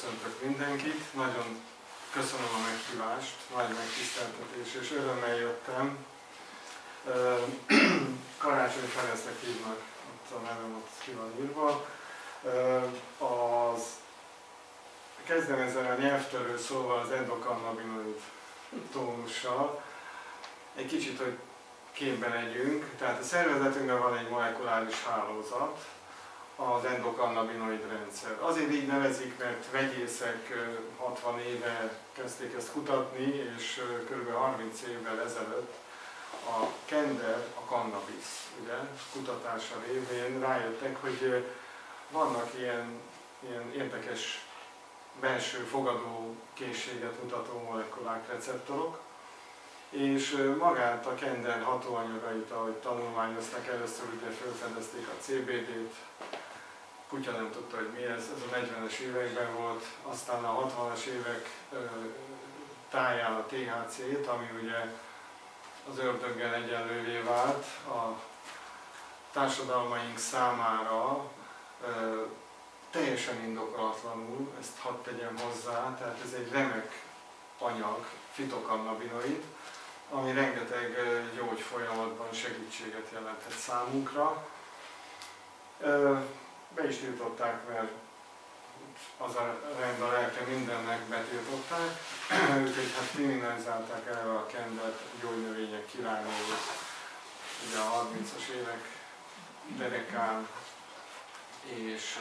köszöntök mindenkit, nagyon köszönöm a meghívást, nagy megtiszteltetés és örömmel jöttem. Karácsony Ferencnek hívnak, ott a nevem ott ki van írva. Az kezdem ezzel a nyelvtörő szóval az endokannabinoid tónussal. Egy kicsit, hogy képben legyünk. Tehát a szervezetünkben van egy molekuláris hálózat, az endokannabinoid rendszer. Azért így nevezik, mert vegyészek 60 éve kezdték ezt kutatni, és kb. 30 évvel ezelőtt a kender, a cannabis, ugye, kutatása révén rájöttek, hogy vannak ilyen, ilyen érdekes belső fogadó készséget mutató molekulák, receptorok, és magát a kender hatóanyagait, ahogy tanulmányozták, először ugye felfedezték a CBD-t, kutya nem tudta, hogy mi ez, ez a 40-es években volt, aztán a 60-as évek táján a THC-t, ami ugye az ördöggel egyenlővé vált a társadalmaink számára teljesen indokolatlanul, ezt hadd tegyem hozzá, tehát ez egy remek anyag, fitokannabinoid, ami rengeteg gyógyfolyamatban segítséget jelenthet számunkra be is tiltották, mert az a rend a lelke mindennek betiltották, úgyhogy hát kriminalizálták el a kendet, gyógynövények királynőjét, ugye a 30-as évek derekán, és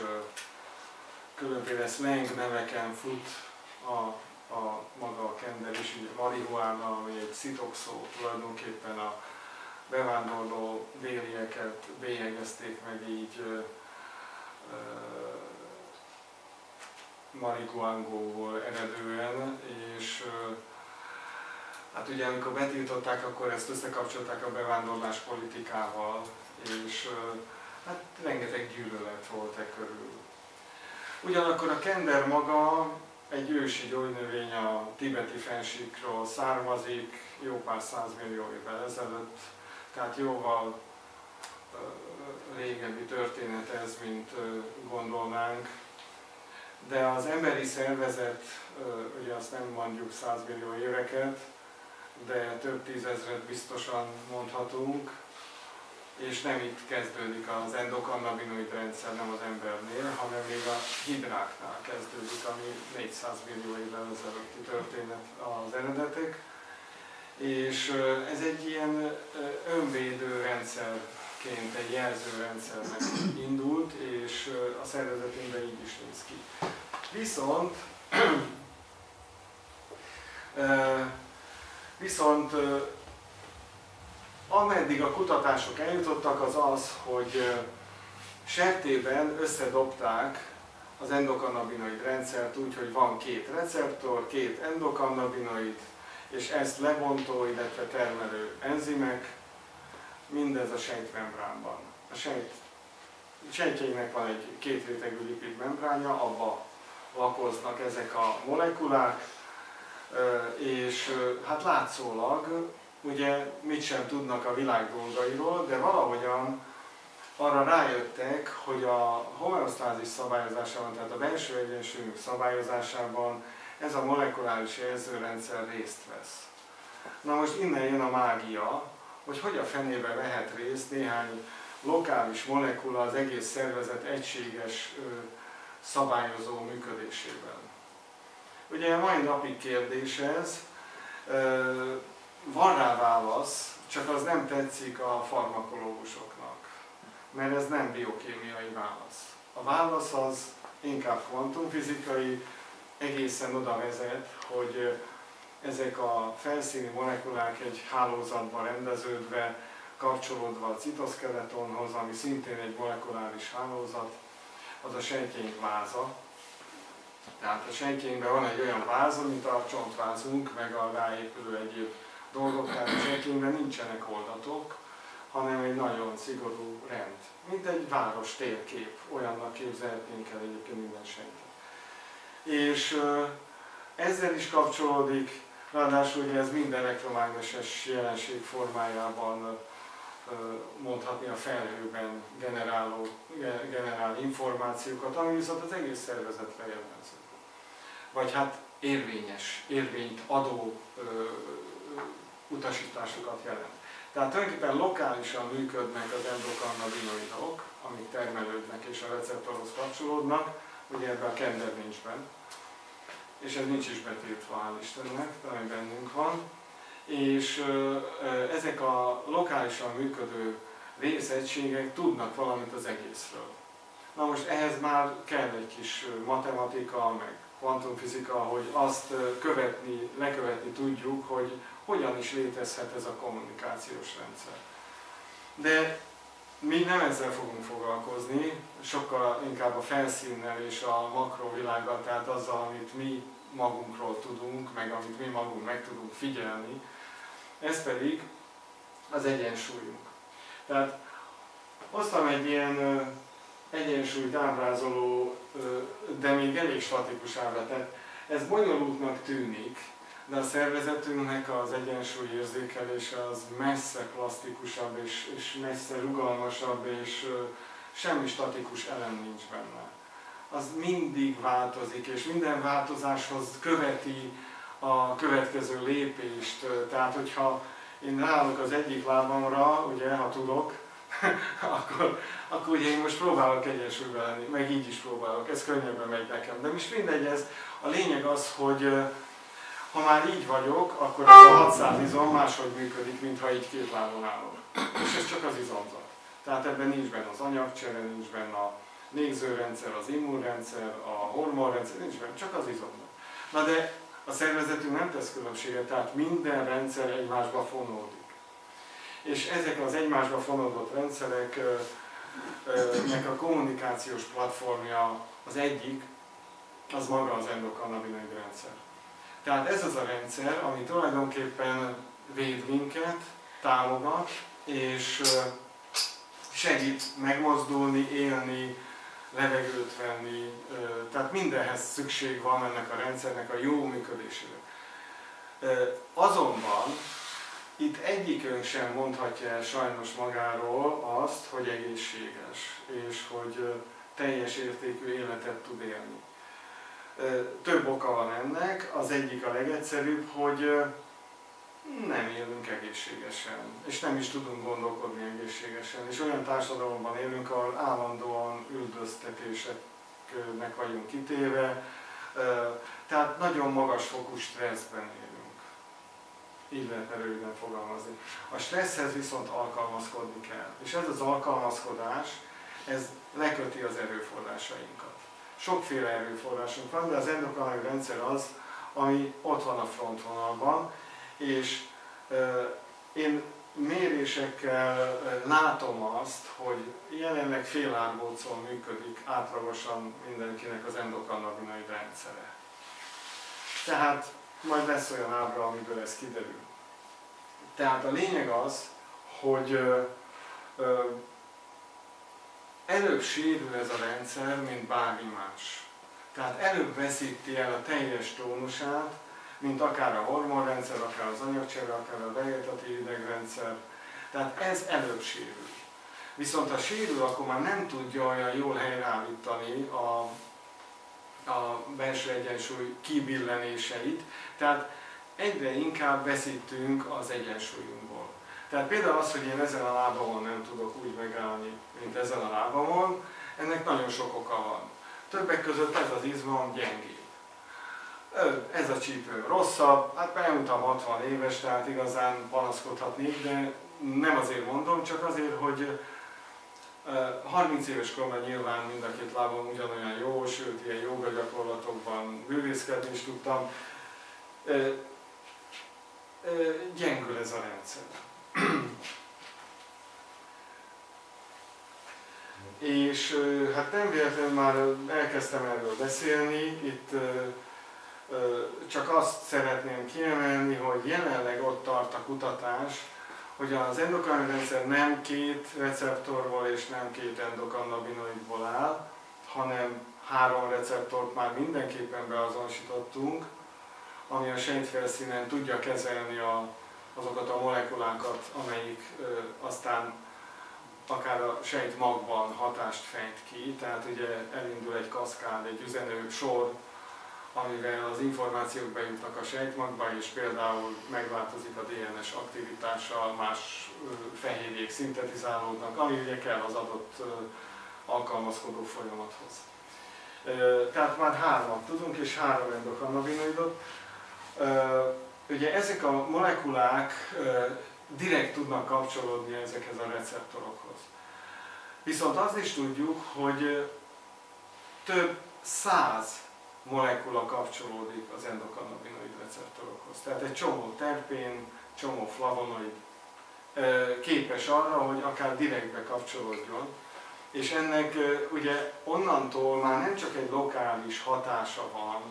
különféle slang neveken fut a, a maga a kender is, ugye marihuána, ami egy szitokszó, tulajdonképpen a bevándorló bélieket bélyegezték meg így marihuangóból eredően, és hát ugye amikor betiltották, akkor ezt összekapcsolták a bevándorlás politikával, és hát rengeteg gyűlölet volt e körül. Ugyanakkor a kender maga egy ősi gyógynövény a tibeti fensíkról származik, jó pár százmillió évvel ezelőtt, tehát jóval régebbi történet ez, mint gondolnánk. De az emberi szervezet, ugye azt nem mondjuk 100 millió éveket, de több tízezret biztosan mondhatunk, és nem itt kezdődik az endokannabinoid rendszer, nem az embernél, hanem még a hidráknál kezdődik, ami 400 millió évvel ezelőtti történet az eredetek. És ez egy ilyen önvédő rendszer ként egy jelzőrendszernek indult, és a szervezetünkben így is néz ki. Viszont viszont ameddig a kutatások eljutottak, az az, hogy sertében összedobták az endokannabinoid rendszert úgy, hogy van két receptor, két endokannabinoid, és ezt lebontó, illetve termelő enzimek, mindez a sejtmembránban. A sejt, sejtjeinek van egy két rétegű lipid membránja, abba lakoznak ezek a molekulák, és hát látszólag ugye mit sem tudnak a világ dolgairól, de valahogyan arra rájöttek, hogy a homeosztázis szabályozásában, tehát a belső egyensúlyunk szabályozásában ez a molekuláris jelzőrendszer részt vesz. Na most innen jön a mágia, hogy hogy a fenébe vehet részt néhány lokális molekula az egész szervezet egységes szabályozó működésében. Ugye mai napi kérdés ez, van rá válasz, csak az nem tetszik a farmakológusoknak, mert ez nem biokémiai válasz. A válasz az inkább kvantumfizikai, egészen oda vezet, hogy ezek a felszíni molekulák egy hálózatban rendeződve, kapcsolódva a citoszkeletonhoz, ami szintén egy molekuláris hálózat, az a sejtjeink váza. Tehát a sejtjeinkben van egy olyan váza, mint a csontvázunk, meg a ráépülő egyéb dolgok, tehát a sejtjeinkben nincsenek oldatok, hanem egy nagyon szigorú rend. Mint egy város térkép, olyannak képzelhetnénk el egyébként minden sejtet. És ezzel is kapcsolódik Ráadásul ugye ez mind elektromágneses jelenség formájában mondhatni a felhőben generáló, generál információkat, ami viszont az egész szervezetre jellemző. vagy hát érvényes, érvényt adó ö, utasításokat jelent. Tehát tulajdonképpen lokálisan működnek az endokannabinoidok, amik termelődnek és a receptorhoz kapcsolódnak, ugye ebben a kender nincs benne, és ez nincs is betiltva, hál' Istennek, ami bennünk van, és ezek a lokálisan működő részegységek tudnak valamit az egészről. Na most ehhez már kell egy kis matematika, meg kvantumfizika, hogy azt követni, lekövetni tudjuk, hogy hogyan is létezhet ez a kommunikációs rendszer. De mi nem ezzel fogunk foglalkozni, sokkal inkább a felszínnel és a makrovilággal, tehát azzal, amit mi magunkról tudunk, meg amit mi magunk meg tudunk figyelni, ez pedig az egyensúlyunk. Tehát hoztam egy ilyen egyensúlyt ábrázoló, de még elég statikus ábrát. Ez bonyolultnak tűnik, de a szervezetünknek az egyensúly érzékelése az messze plastikusabb és, és messze rugalmasabb, és semmi statikus elem nincs benne. Az mindig változik, és minden változáshoz követi a következő lépést. Tehát, hogyha én ráállok az egyik lábamra, ugye, ha tudok, akkor, akkor ugye én most próbálok egyensúlyban lenni, meg így is próbálok, ez könnyebben megy nekem. De most mindegy, ez a lényeg az, hogy ha már így vagyok, akkor ez a 600 izom máshogy működik, mint ha így két lábon állok. És ez csak az izomzat. Tehát ebben nincs benne az anyagcsere, nincs benne a légzőrendszer, az immunrendszer, a hormonrendszer, nincs benne, csak az izomzat. Na de a szervezetünk nem tesz különbséget, tehát minden rendszer egymásba fonódik. És ezek az egymásba fonódott rendszereknek a kommunikációs platformja az egyik, az maga az endokannabinoid rendszer. Tehát ez az a rendszer, ami tulajdonképpen véd minket, támogat, és segít megmozdulni, élni, levegőt venni, tehát mindenhez szükség van ennek a rendszernek a jó működésére. Azonban itt egyikünk sem mondhatja el sajnos magáról azt, hogy egészséges, és hogy teljes értékű életet tud élni. Több oka van ennek, az egyik a legegyszerűbb, hogy nem élünk egészségesen, és nem is tudunk gondolkodni egészségesen, és olyan társadalomban élünk, ahol állandóan üldöztetéseknek vagyunk kitéve, tehát nagyon magas fokú stresszben élünk. Így lehetne röviden fogalmazni. A stresszhez viszont alkalmazkodni kell, és ez az alkalmazkodás, ez leköti az erőforrásainkat. Sokféle erőforrásunk van, de az endokrinai rendszer az, ami ott van a frontvonalban, és én mérésekkel látom azt, hogy jelenleg fél árbócon működik átlagosan mindenkinek az endokannabinoid rendszere. Tehát majd lesz olyan ábra, amiből ez kiderül. Tehát a lényeg az, hogy ö, ö, előbb sérül ez a rendszer, mint bármi más. Tehát előbb veszíti el a teljes tónusát, mint akár a hormonrendszer, akár az anyagcsere, akár a vegetatív idegrendszer. Tehát ez előbb sérül. Viszont ha sérül, akkor már nem tudja olyan jól helyreállítani a, a belső egyensúly kibillenéseit, tehát egyre inkább veszítünk az egyensúlyunkból. Tehát például az, hogy én ezen a lábamon nem tudok úgy megállni, mint ezen a lábamon, ennek nagyon sok oka van. Többek között ez az izmom gyengébb ez a csípő rosszabb, hát bejutam 60 éves, tehát igazán panaszkodhatnék, de nem azért mondom, csak azért, hogy 30 éves korban nyilván mind a két lábam ugyanolyan jó, sőt ilyen joga gyakorlatokban bővészkedni is tudtam. Gyengül ez a rendszer. És hát nem véletlenül már elkezdtem erről beszélni, itt csak azt szeretném kiemelni, hogy jelenleg ott tart a kutatás, hogy az endokrin rendszer nem két receptorból és nem két endokannabinoidból áll, hanem három receptort már mindenképpen beazonosítottunk, ami a sejtfelszínen tudja kezelni a, azokat a molekulákat, amelyik ö, aztán akár a sejt magban hatást fejt ki, tehát ugye elindul egy kaszkád, egy üzenő sor, amivel az információk bejutnak a sejtmagba, és például megváltozik a DNS aktivitása, más fehérjék szintetizálódnak, ami ugye kell az adott alkalmazkodó folyamathoz. Tehát már hármat tudunk, és három endokannabinoidot. Ugye ezek a molekulák direkt tudnak kapcsolódni ezekhez a receptorokhoz. Viszont azt is tudjuk, hogy több száz molekula kapcsolódik az endokannabinoid receptorokhoz. Tehát egy csomó terpén, csomó flavonoid képes arra, hogy akár direktbe kapcsolódjon. És ennek ugye onnantól már nem csak egy lokális hatása van,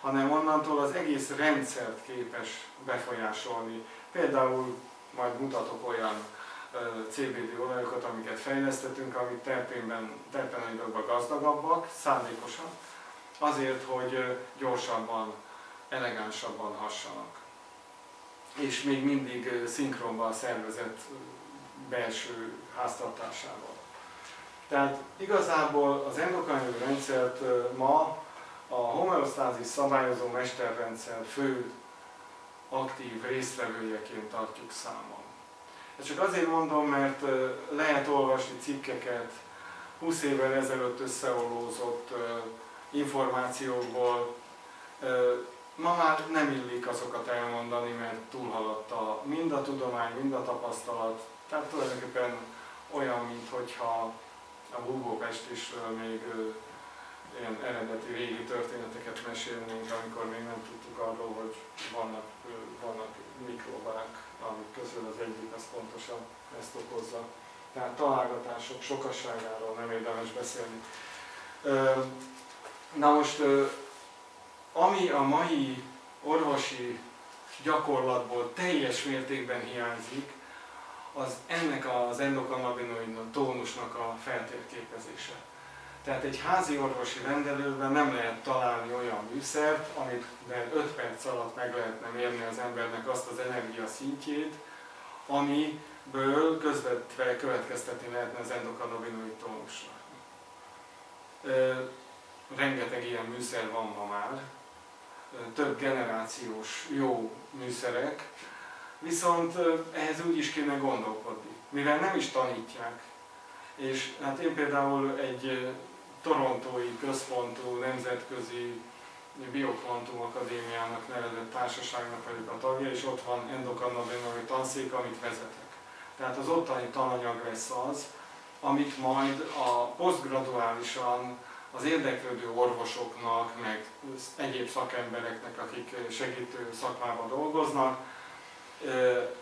hanem onnantól az egész rendszert képes befolyásolni. Például majd mutatok olyan CBD olajokat, amiket fejlesztettünk, amik terpénben, terpenoidokban gazdagabbak, szándékosan, azért, hogy gyorsabban, elegánsabban hassanak. És még mindig szinkronban a szervezet belső háztartásával. Tehát igazából az endokrin rendszert ma a homeosztázis szabályozó mesterrendszer fő aktív résztvevőjeként tartjuk számon. Ezt csak azért mondom, mert lehet olvasni cikkeket 20 évvel ezelőtt összeolózott információkból. Ma már nem illik azokat elmondani, mert túlhaladt a, mind a tudomány, mind a tapasztalat. Tehát tulajdonképpen olyan, mintha a Búgópest is még ilyen eredeti régi történeteket mesélnénk, amikor még nem tudtuk arról, hogy vannak, vannak mikrobák, amik közül az egyik az pontosan ezt okozza. Tehát találgatások sokasságáról nem érdemes beszélni. Na most, ami a mai orvosi gyakorlatból teljes mértékben hiányzik, az ennek az endokannabinoid tónusnak a feltérképezése. Tehát egy házi orvosi rendelőben nem lehet találni olyan műszert, amit 5 perc alatt meg lehetne mérni az embernek azt az energia szintjét, amiből közvetve következtetni lehetne az endokannabinoid tónusra. Rengeteg ilyen műszer van ma már, több generációs jó műszerek, viszont ehhez úgy is kéne gondolkodni, mivel nem is tanítják. És hát én például egy torontói központú nemzetközi Biokvantum Akadémiának nevezett társaságnak vagyok a tagja, és ott van endokannabinoid tanszék, amit vezetek. Tehát az ottani tananyag lesz az, amit majd a posztgraduálisan az érdeklődő orvosoknak, meg egyéb szakembereknek, akik segítő szakmában dolgoznak,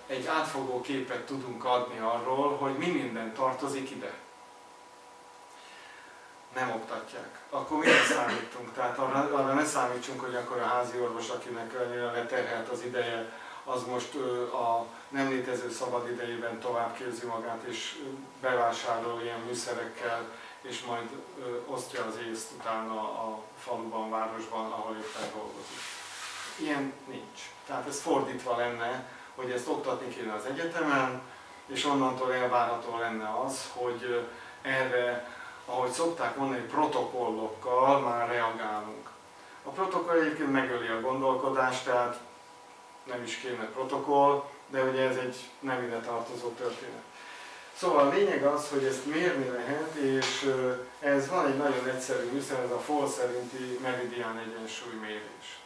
egy átfogó képet tudunk adni arról, hogy mi minden tartozik ide nem oktatják. Akkor mire számítunk? Tehát arra, arra ne számítsunk, hogy akkor a házi orvos, akinek annyira leterhelt az ideje, az most a nem létező szabad idejében tovább képzi magát, és bevásárol ilyen műszerekkel, és majd osztja az észt utána a faluban, városban, ahol éppen dolgozik. Ilyen nincs. Tehát ez fordítva lenne, hogy ezt oktatni kéne az egyetemen, és onnantól elvárható lenne az, hogy erre ahogy szokták mondani, protokollokkal már reagálunk. A protokoll egyébként megöli a gondolkodást, tehát nem is kéne protokoll, de ugye ez egy nem ide tartozó történet. Szóval a lényeg az, hogy ezt mérni lehet, és ez van egy nagyon egyszerű műszer, ez a FOL szerinti meridian egyensúlymérés.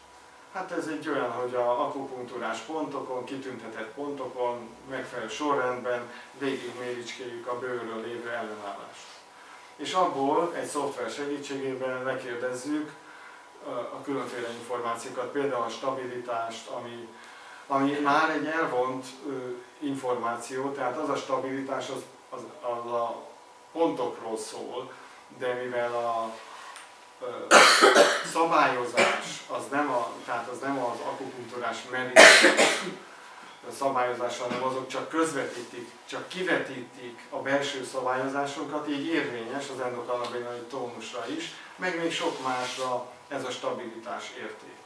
Hát ez egy olyan, hogy a akupunktúrás pontokon, kitüntetett pontokon, megfelelő sorrendben végig méricskéljük a bőrről lévő ellenállást és abból egy szoftver segítségével lekérdezzük a különféle információkat, például a stabilitást, ami, ami már egy elvont információ, tehát az a stabilitás az, az, az a pontokról szól, de mivel a szabályozás az nem, a, tehát az nem az akupunktúrás meditáció, szabályozással, hanem azok csak közvetítik, csak kivetítik a belső szabályozásunkat, így érvényes az endokannabinoid tónusra is, meg még sok másra ez a stabilitás érték.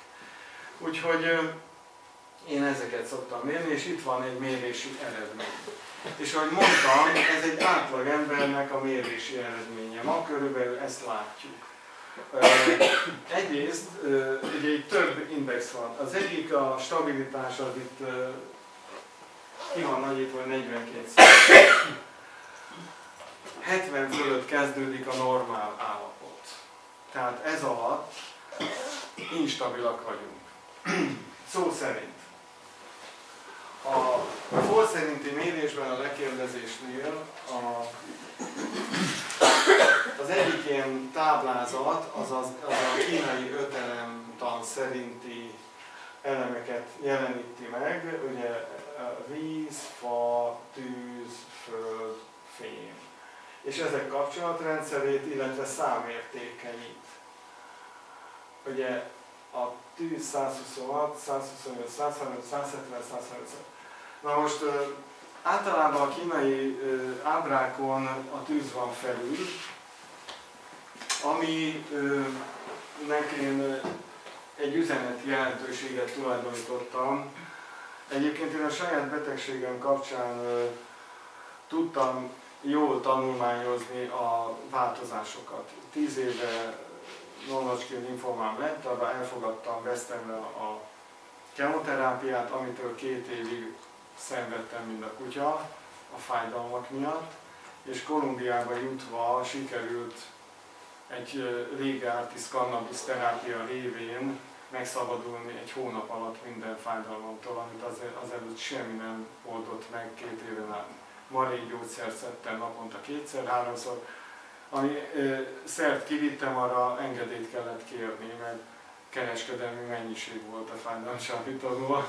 Úgyhogy én ezeket szoktam mérni, és itt van egy mérési eredmény. És ahogy mondtam, ez egy átlag embernek a mérési eredménye. Ma körülbelül ezt látjuk. Egyrészt ugye itt több index van. Az egyik a stabilitás, az itt ki van nagyítva 42 70 fölött kezdődik a normál állapot. Tehát ez alatt instabilak vagyunk. Szó szerint. A FOL szerinti mérésben a lekérdezésnél a, az egyik ilyen táblázat az, az, az a kínai ötelem tan szerinti elemeket jeleníti meg, ugye víz, fa, tűz, föld, fém. És ezek kapcsolatrendszerét, illetve számértékeit. Ugye a tűz 126, 125, 135, 170, 135. Na most általában a kínai ábrákon a tűz van felül, ami én egy üzenet jelentőséget tulajdonítottam. Egyébként én a saját betegségem kapcsán tudtam jól tanulmányozni a változásokat. Tíz éve non-Hodgkin linfomám lett, arra elfogadtam, le a kemoterápiát, amitől két évig szenvedtem, mint a kutya a fájdalmak miatt, és Kolumbiába jutva sikerült egy Artis cannabis terápia révén megszabadulni egy hónap alatt minden fájdalomtól, amit az, azelőtt semmi nem oldott meg két éven át. Marék gyógyszert szedtem naponta kétszer, háromszor, ami ö, szert kivittem, arra engedélyt kellett kérni, mert kereskedelmi mennyiség volt a fájdalomcsapítóval.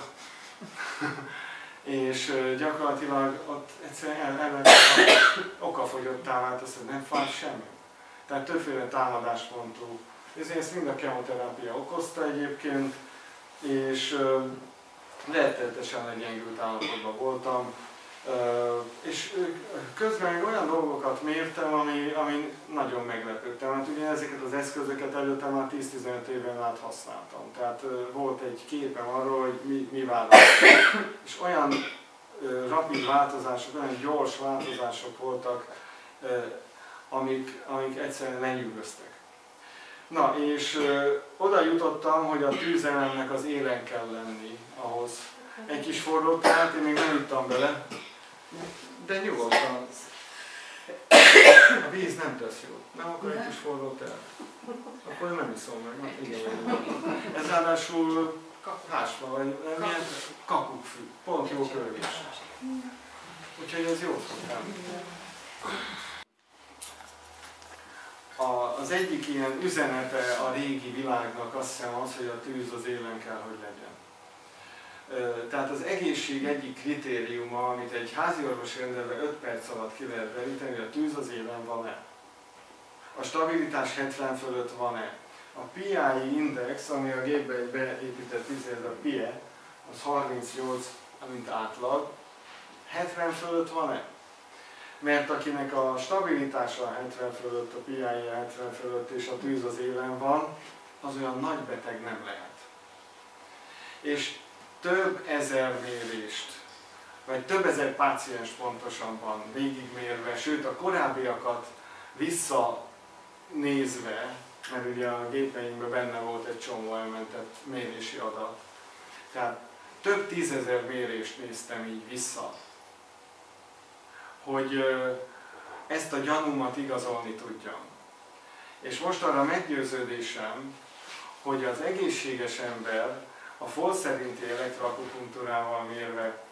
És gyakorlatilag ott egyszerűen el, el, okafogyottá vált az, hogy nem fáj semmi. Tehát többféle támadáspontú. Ezt mind a kemoterápia okozta egyébként, és rettenetesen legyengült állapotban voltam és közben olyan dolgokat mértem, ami, ami nagyon meglepődtem. Hát ugye ezeket az eszközöket előtte már 10-15 éven át használtam. Tehát volt egy képem arról, hogy mi, mi változik. és olyan rapid változások, olyan gyors változások voltak, amik, amik egyszerűen lenyűgöztek. Na, és oda jutottam, hogy a tűzelemnek az élen kell lenni ahhoz. Egy kis forró tehát én még nem ittam bele, de nyugodtan. A víz nem tesz jót. Nem akkor egy kis forró teát. Akkor nem iszom meg. Na, igen, Ez ráadásul hásfa, vagy milyen kakukkfű. Pont jó körülés. Úgyhogy ez jó a, az egyik ilyen üzenete a régi világnak azt hiszem az, hogy a tűz az élen kell, hogy legyen. Tehát az egészség egyik kritériuma, amit egy háziorvos rendelve 5 perc alatt ki lehet deríteni, a tűz az élen van-e. A stabilitás 70 fölött van-e. A PI index, ami a gépbe egy beépített ez a PIE, az 38, mint átlag, 70 fölött van-e? Mert akinek a stabilitása 70 fölött, a PI 70 fölött és a tűz az élen van, az olyan nagy beteg nem lehet. És több ezer mérést, vagy több ezer páciens pontosabban végigmérve, sőt a korábbiakat visszanézve, mert ugye a gépeinkben benne volt egy csomó elmentett mérési adat. Tehát több tízezer mérést néztem így vissza, hogy ezt a gyanúmat igazolni tudjam. És most arra meggyőződésem, hogy az egészséges ember a FOL szerinti elektroakupunktúrával mérve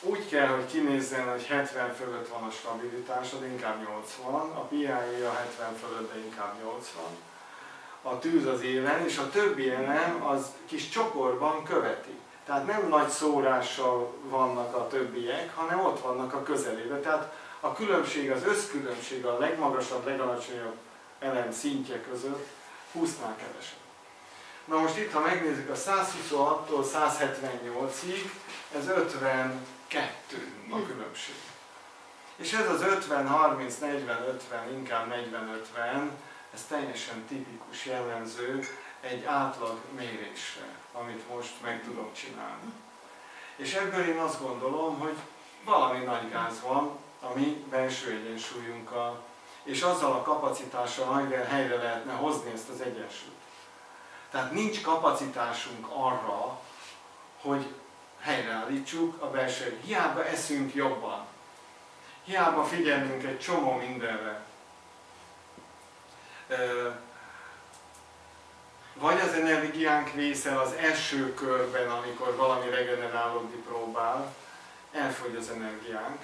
úgy kell, hogy kinézzen, hogy 70 fölött van a stabilitásod, inkább 80, a PIA a 70 fölött, de inkább 80, a tűz az élen, és a többi elem az kis csokorban követi. Tehát nem nagy szórással vannak a többiek, hanem ott vannak a közelében. Tehát a különbség, az összkülönbség a legmagasabb, legalacsonyabb elem szintje között 20-nál kevesebb. Na most itt, ha megnézzük a 126-tól 178-ig, ez 52 a különbség. És ez az 50, 30, 40, 50, inkább 40, 50, ez teljesen tipikus jellemző egy átlag mérésre, amit most meg tudok csinálni. És ebből én azt gondolom, hogy valami nagy gáz van, ami belső egyensúlyunkkal és azzal a kapacitással, amivel helyre lehetne hozni ezt az egyensúlyt. Tehát nincs kapacitásunk arra, hogy helyreállítsuk a belső. Hiába eszünk jobban. Hiába figyelünk egy csomó mindenre. Vagy az energiánk vészel az első körben, amikor valami regenerálódni próbál, elfogy az energiánk.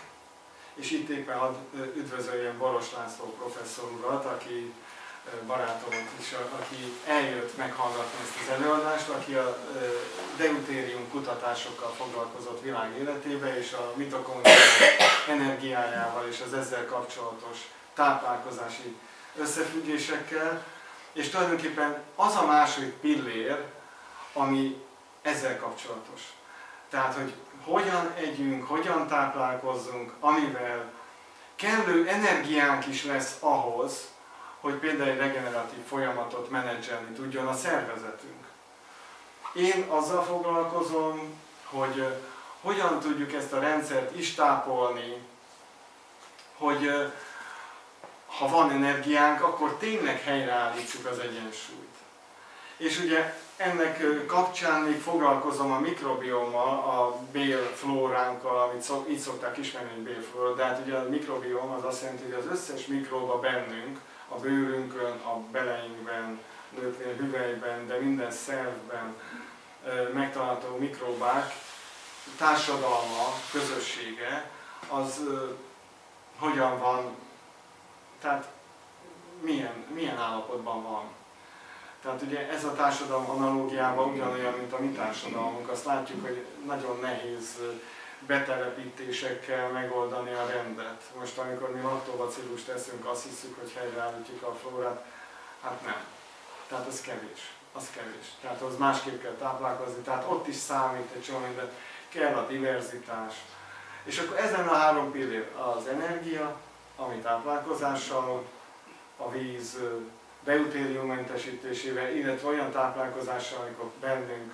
És itt éppen hadd üdvözöljem Baros László professzor urat, aki barátomat is, aki eljött meghallgatni ezt az előadást, aki a deutérium kutatásokkal foglalkozott világ életébe, és a mitokondria energiájával és az ezzel kapcsolatos táplálkozási összefüggésekkel, és tulajdonképpen az a második pillér, ami ezzel kapcsolatos. Tehát, hogy hogyan együnk, hogyan táplálkozzunk, amivel kellő energiánk is lesz ahhoz, hogy például egy regeneratív folyamatot menedzselni tudjon a szervezetünk. Én azzal foglalkozom, hogy hogyan tudjuk ezt a rendszert is tápolni, hogy ha van energiánk, akkor tényleg helyreállítsuk az egyensúlyt. És ugye ennek kapcsán még foglalkozom a mikrobiommal, a bélflóránkkal, amit szok, így szokták ismerni, hogy bélflóra, de hát ugye a mikrobiom az azt jelenti, hogy az összes mikróba bennünk, a bőrünkön, a beleinkben, nőknél hüvelyben, de minden szervben megtalálható mikrobák társadalma, közössége, az hogyan van, tehát milyen, milyen állapotban van. Tehát ugye ez a társadalom analógiában ugyanolyan, mint a mi társadalmunk. Azt látjuk, hogy nagyon nehéz betelepítésekkel megoldani a rendet. Most amikor mi laktobacillust teszünk, azt hiszük, hogy helyreállítjuk a flórát, hát nem. Tehát az kevés. Az kevés. Tehát az másképp kell táplálkozni. Tehát ott is számít egy csomó mindent. Kell a diverzitás. És akkor ezen a három pillér az energia, ami táplálkozással, a víz deutériummentesítésével, illetve olyan táplálkozással, amikor bennünk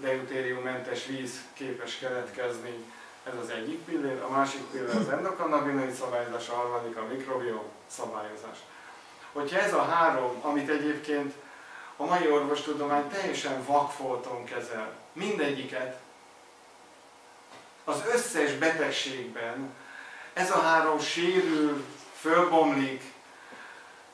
deutériummentes víz képes keletkezni, ez az egyik pillér, a másik pillér az endokannabinoid szabályozás, a harmadik a mikrobiom szabályozás. Hogyha ez a három, amit egyébként a mai orvostudomány teljesen vakfolton kezel, mindegyiket, az összes betegségben ez a három sérül, fölbomlik,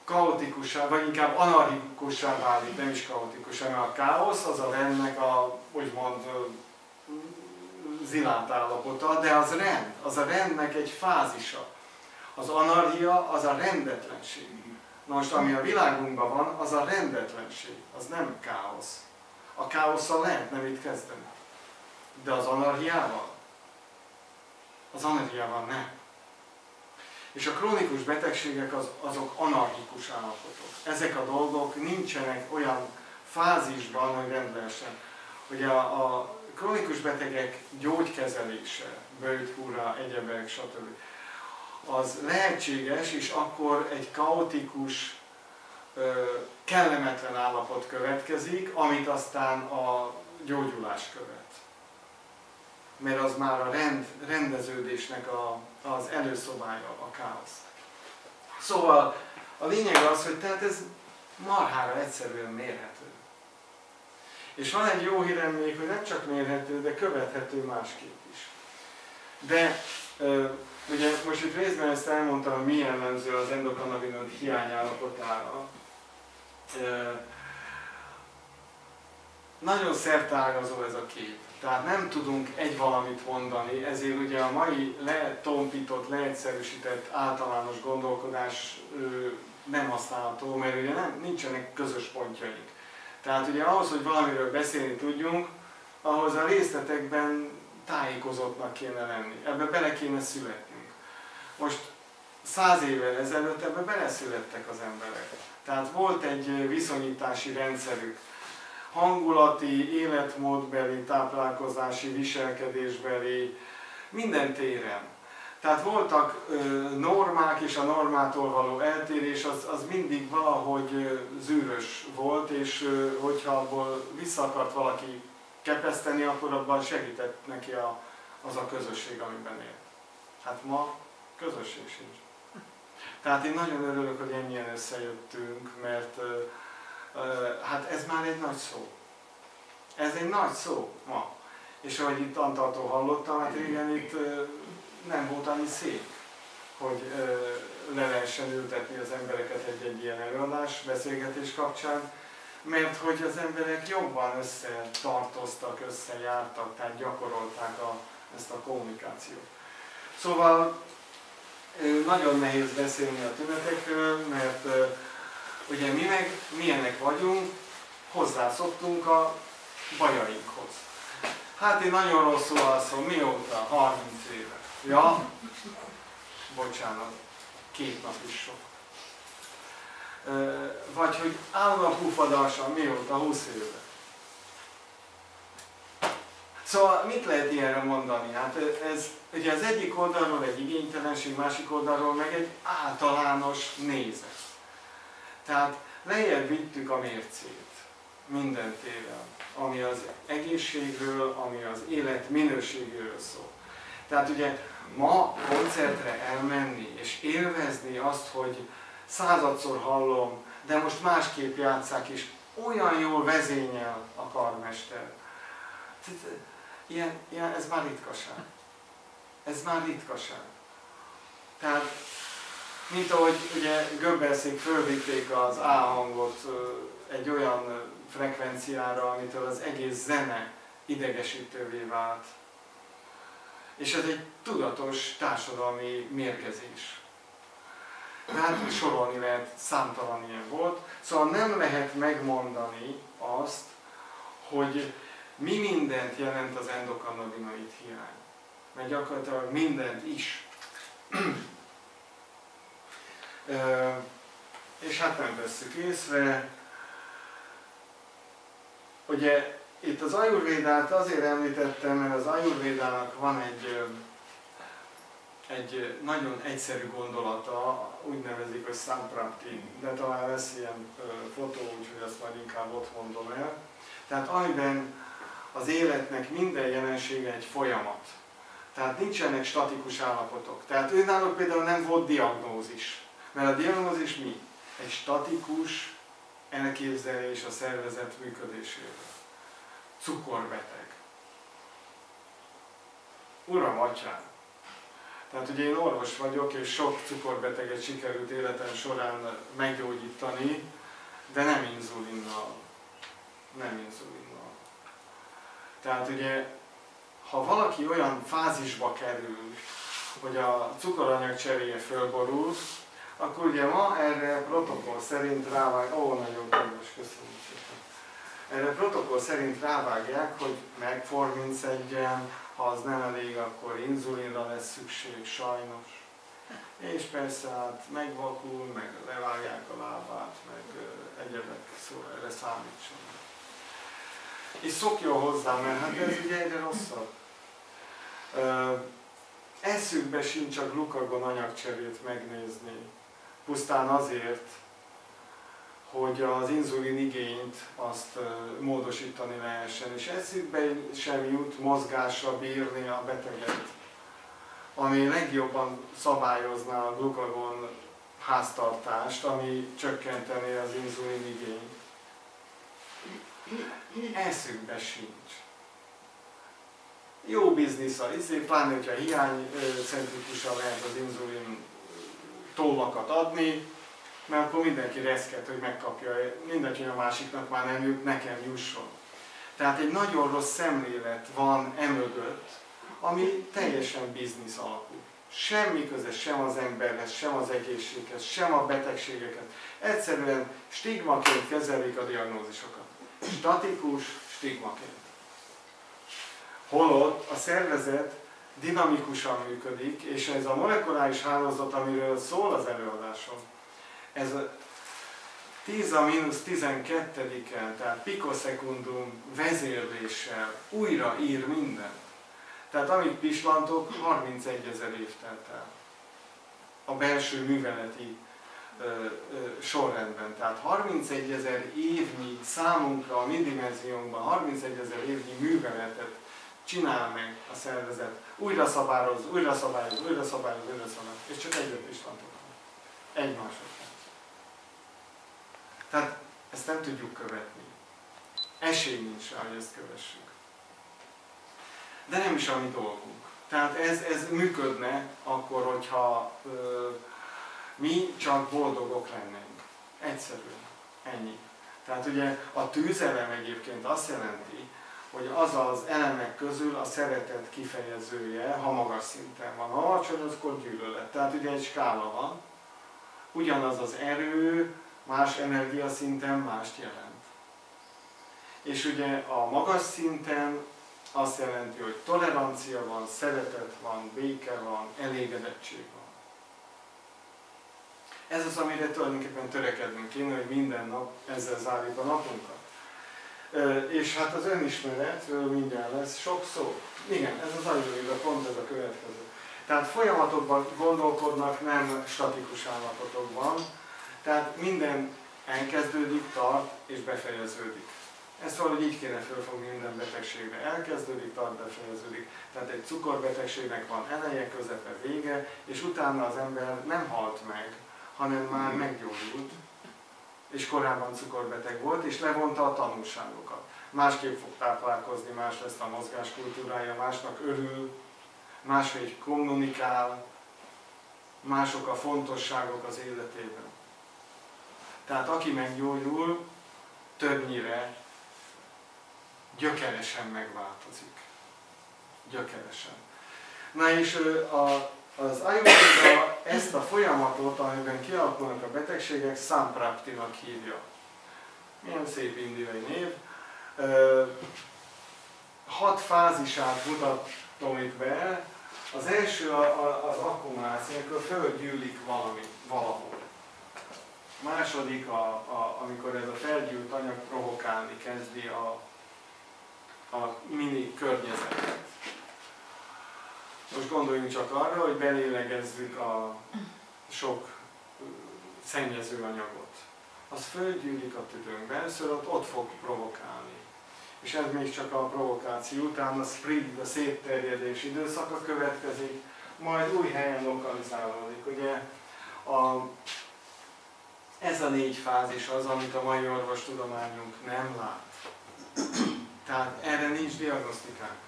kaotikussá, vagy inkább anarchikussá válik, nem is kaotikussá, mert a káosz az a rendnek a, úgymond, zilánt állapota, de az rend, az a rendnek egy fázisa. Az anarchia az a rendetlenség. Na most, ami a világunkban van, az a rendetlenség, az nem káosz. A káosszal lehet nem itt kezdeni. De az anarchiával? Az anarchiával nem. És a krónikus betegségek az, azok anarchikus állapotok. Ezek a dolgok nincsenek olyan fázisban, hogy rendesen. Ugye a, a krónikus betegek gyógykezelése, bőjtkúra, egyebek, stb. az lehetséges, és akkor egy kaotikus, kellemetlen állapot következik, amit aztán a gyógyulás követ. Mert az már a rend, rendeződésnek a, az előszobája, a káosz. Szóval a lényeg az, hogy tehát ez marhára egyszerűen mérhető. És van egy jó hírem még, hogy nem csak mérhető, de követhető másképp is. De ugye most itt részben ezt elmondtam, hogy mi jellemző az endokannabinoid hiányállapotára. Nagyon szertágazó ez a kép. Tehát nem tudunk egy valamit mondani, ezért ugye a mai letompított, leegyszerűsített általános gondolkodás nem használható, mert ugye nem, nincsenek közös pontjaink. Tehát ugye ahhoz, hogy valamiről beszélni tudjunk, ahhoz a részletekben tájékozottnak kéne lenni. Ebbe bele kéne születnünk. Most száz évvel ezelőtt ebbe beleszülettek az emberek. Tehát volt egy viszonyítási rendszerük hangulati, életmódbeli, táplálkozási, viselkedésbeli, minden téren. Tehát voltak ö, normák, és a normától való eltérés az, az mindig valahogy ö, zűrös volt, és ö, hogyha abból vissza akart valaki kepeszteni, akkor abban segített neki a, az a közösség, amiben él. Hát ma közösség sincs. Tehát én nagyon örülök, hogy ennyien összejöttünk, mert hát ez már egy nagy szó. Ez egy nagy szó ma. És ahogy itt Antaltól hallottam, hát régen itt nem volt annyi szék, hogy le lehessen ültetni az embereket egy-egy ilyen előadás, beszélgetés kapcsán, mert hogy az emberek jobban összetartoztak, összejártak, tehát gyakorolták a, ezt a kommunikációt. Szóval nagyon nehéz beszélni a tünetekről, mert ugye mi meg milyenek vagyunk, hozzászoktunk a bajainkhoz. Hát én nagyon rosszul alszom, mióta? 30 éve. Ja, bocsánat, két nap is sok. Vagy hogy állandóan pufadása, mióta? 20 éve. Szóval mit lehet ilyenre mondani? Hát ez ugye az egyik oldalról egy igénytelenség, másik oldalról meg egy általános nézet. Tehát lejjebb vittük a mércét minden téren, ami az egészségről, ami az élet minőségéről szól. Tehát ugye ma koncertre elmenni és élvezni azt, hogy századszor hallom, de most másképp játszák, és olyan jól vezényel a karmester. Ilyen, ilyen, ez már ritkaság. Ez már ritkaság. Tehát, mint ahogy ugye Göbbelszék fölvitték az A hangot egy olyan frekvenciára, amitől az egész zene idegesítővé vált. És ez egy tudatos társadalmi mérgezés. Hát sorolni lehet, számtalan ilyen volt. Szóval nem lehet megmondani azt, hogy mi mindent jelent az endokannabinoid hiány. Mert gyakorlatilag mindent is. És hát nem vesszük észre. Ugye itt az ajurvédát azért említettem, mert az ajurvédának van egy, egy nagyon egyszerű gondolata, úgy nevezik, hogy Samprapti, de talán lesz ilyen fotó, úgyhogy azt majd inkább ott mondom el. Tehát amiben az életnek minden jelensége egy folyamat. Tehát nincsenek statikus állapotok. Tehát őnáluk például nem volt diagnózis. Mert a diagnózis mi? Egy statikus elképzelés a szervezet működéséről. Cukorbeteg. Uram, atyám! Tehát ugye én orvos vagyok, és sok cukorbeteget sikerült életem során meggyógyítani, de nem inzulinnal. Nem inzulinnal. Tehát ugye, ha valaki olyan fázisba kerül, hogy a cukoranyag cseréje fölborul, akkor ugye ma erre protokoll szerint rávág, ó, nagyon kedves, köszönöm szépen. Erre protokoll szerint rávágják, hogy meg 31 ha az nem elég, akkor inzulinra lesz szükség, sajnos. És persze hát megvakul, meg levágják a lábát, meg egyebek, szóval erre számítson és szokjon hozzá, mert hát ez ugye egyre rosszabb. eszükbe sincs a glukagon anyagcserét megnézni, pusztán azért, hogy az inzulin igényt azt módosítani lehessen, és eszükbe sem jut mozgásra bírni a beteget, ami legjobban szabályozná a glukagon háztartást, ami csökkenteni az inzulin igényt eszükbe sincs. Jó biznisz a izé, pláne, hogyha hiánycentrikusan lehet az inzulin tollakat adni, mert akkor mindenki reszket, hogy megkapja, mindegy, hogy a másiknak már nem jut, nekem jusson. Tehát egy nagyon rossz szemlélet van emögött, ami teljesen biznisz alapú. Semmi köze sem az emberhez, sem az egészséghez, sem a betegségeket. Egyszerűen stigmaként kezelik a diagnózisokat statikus stigmaként. Holott a szervezet dinamikusan működik, és ez a molekuláris hálózat, amiről szól az előadásom, ez a 10 a mínusz 12-en, tehát pikoszekundum vezérléssel újra ír mindent. Tehát amit pislantok, 31 ezer év telt el. A belső műveleti sorrendben. Tehát 31 ezer évnyi számunkra a mi dimenziónkban 31 ezer évnyi műveletet csinál meg a szervezet. Újra szabályoz, újra szabályoz, újra szabályoz, újra szabályoz, és csak egyet is van Egy másodperc. Tehát ezt nem tudjuk követni. Esély nincs rá, hogy ezt kövessük. De nem is a mi dolgunk. Tehát ez, ez működne akkor, hogyha ö, mi csak boldogok lennénk. Egyszerűen. Ennyi. Tehát ugye a tűzelem egyébként azt jelenti, hogy az az elemek közül a szeretet kifejezője, ha magas szinten van, ha alacsony, akkor gyűlölet. Tehát ugye egy skála van, ugyanaz az erő, más energiaszinten mást jelent. És ugye a magas szinten azt jelenti, hogy tolerancia van, szeretet van, béke van, elégedettség van. Ez az, amire tulajdonképpen törekednünk kéne, hogy minden nap ezzel zárjuk a napunkat. És hát az önismeretről mindjárt lesz sok szó. Igen, ez az ajurvéda, pont ez a következő. Tehát folyamatokban gondolkodnak, nem statikus állapotokban. Tehát minden elkezdődik, tart és befejeződik. Ezt valahogy így kéne felfogni minden betegségre. Elkezdődik, tart, befejeződik. Tehát egy cukorbetegségnek van eleje, közepe, vége, és utána az ember nem halt meg, hanem már meggyógyult, és korábban cukorbeteg volt, és levonta a tanulságokat. Másképp fog táplálkozni, más lesz a mozgáskultúrája, másnak örül, máshogy kommunikál, mások a fontosságok az életében. Tehát aki meggyógyul, többnyire gyökeresen megváltozik. Gyökeresen. Na és a, az Ayurveda ezt a folyamatot, amiben kialakulnak a betegségek, Sampraptinak hívja. Milyen szép indiai név. Hat fázisát mutatom itt be. Az első az akkumuláció, amikor fölgyűlik valami, valahol. Második, a, a, amikor ez a felgyűlt anyag provokálni kezdi a, a mini környezetet. Most gondoljunk csak arra, hogy belélegezzük a sok szennyező anyagot. Az földgyűlik a tüdőnkben, először ott, ott fog provokálni. És ez még csak a provokáció után a spread, a szétterjedés időszaka következik, majd új helyen lokalizálódik. Ugye a, ez a négy fázis az, amit a mai orvostudományunk nem lát. Tehát erre nincs diagnosztikánk.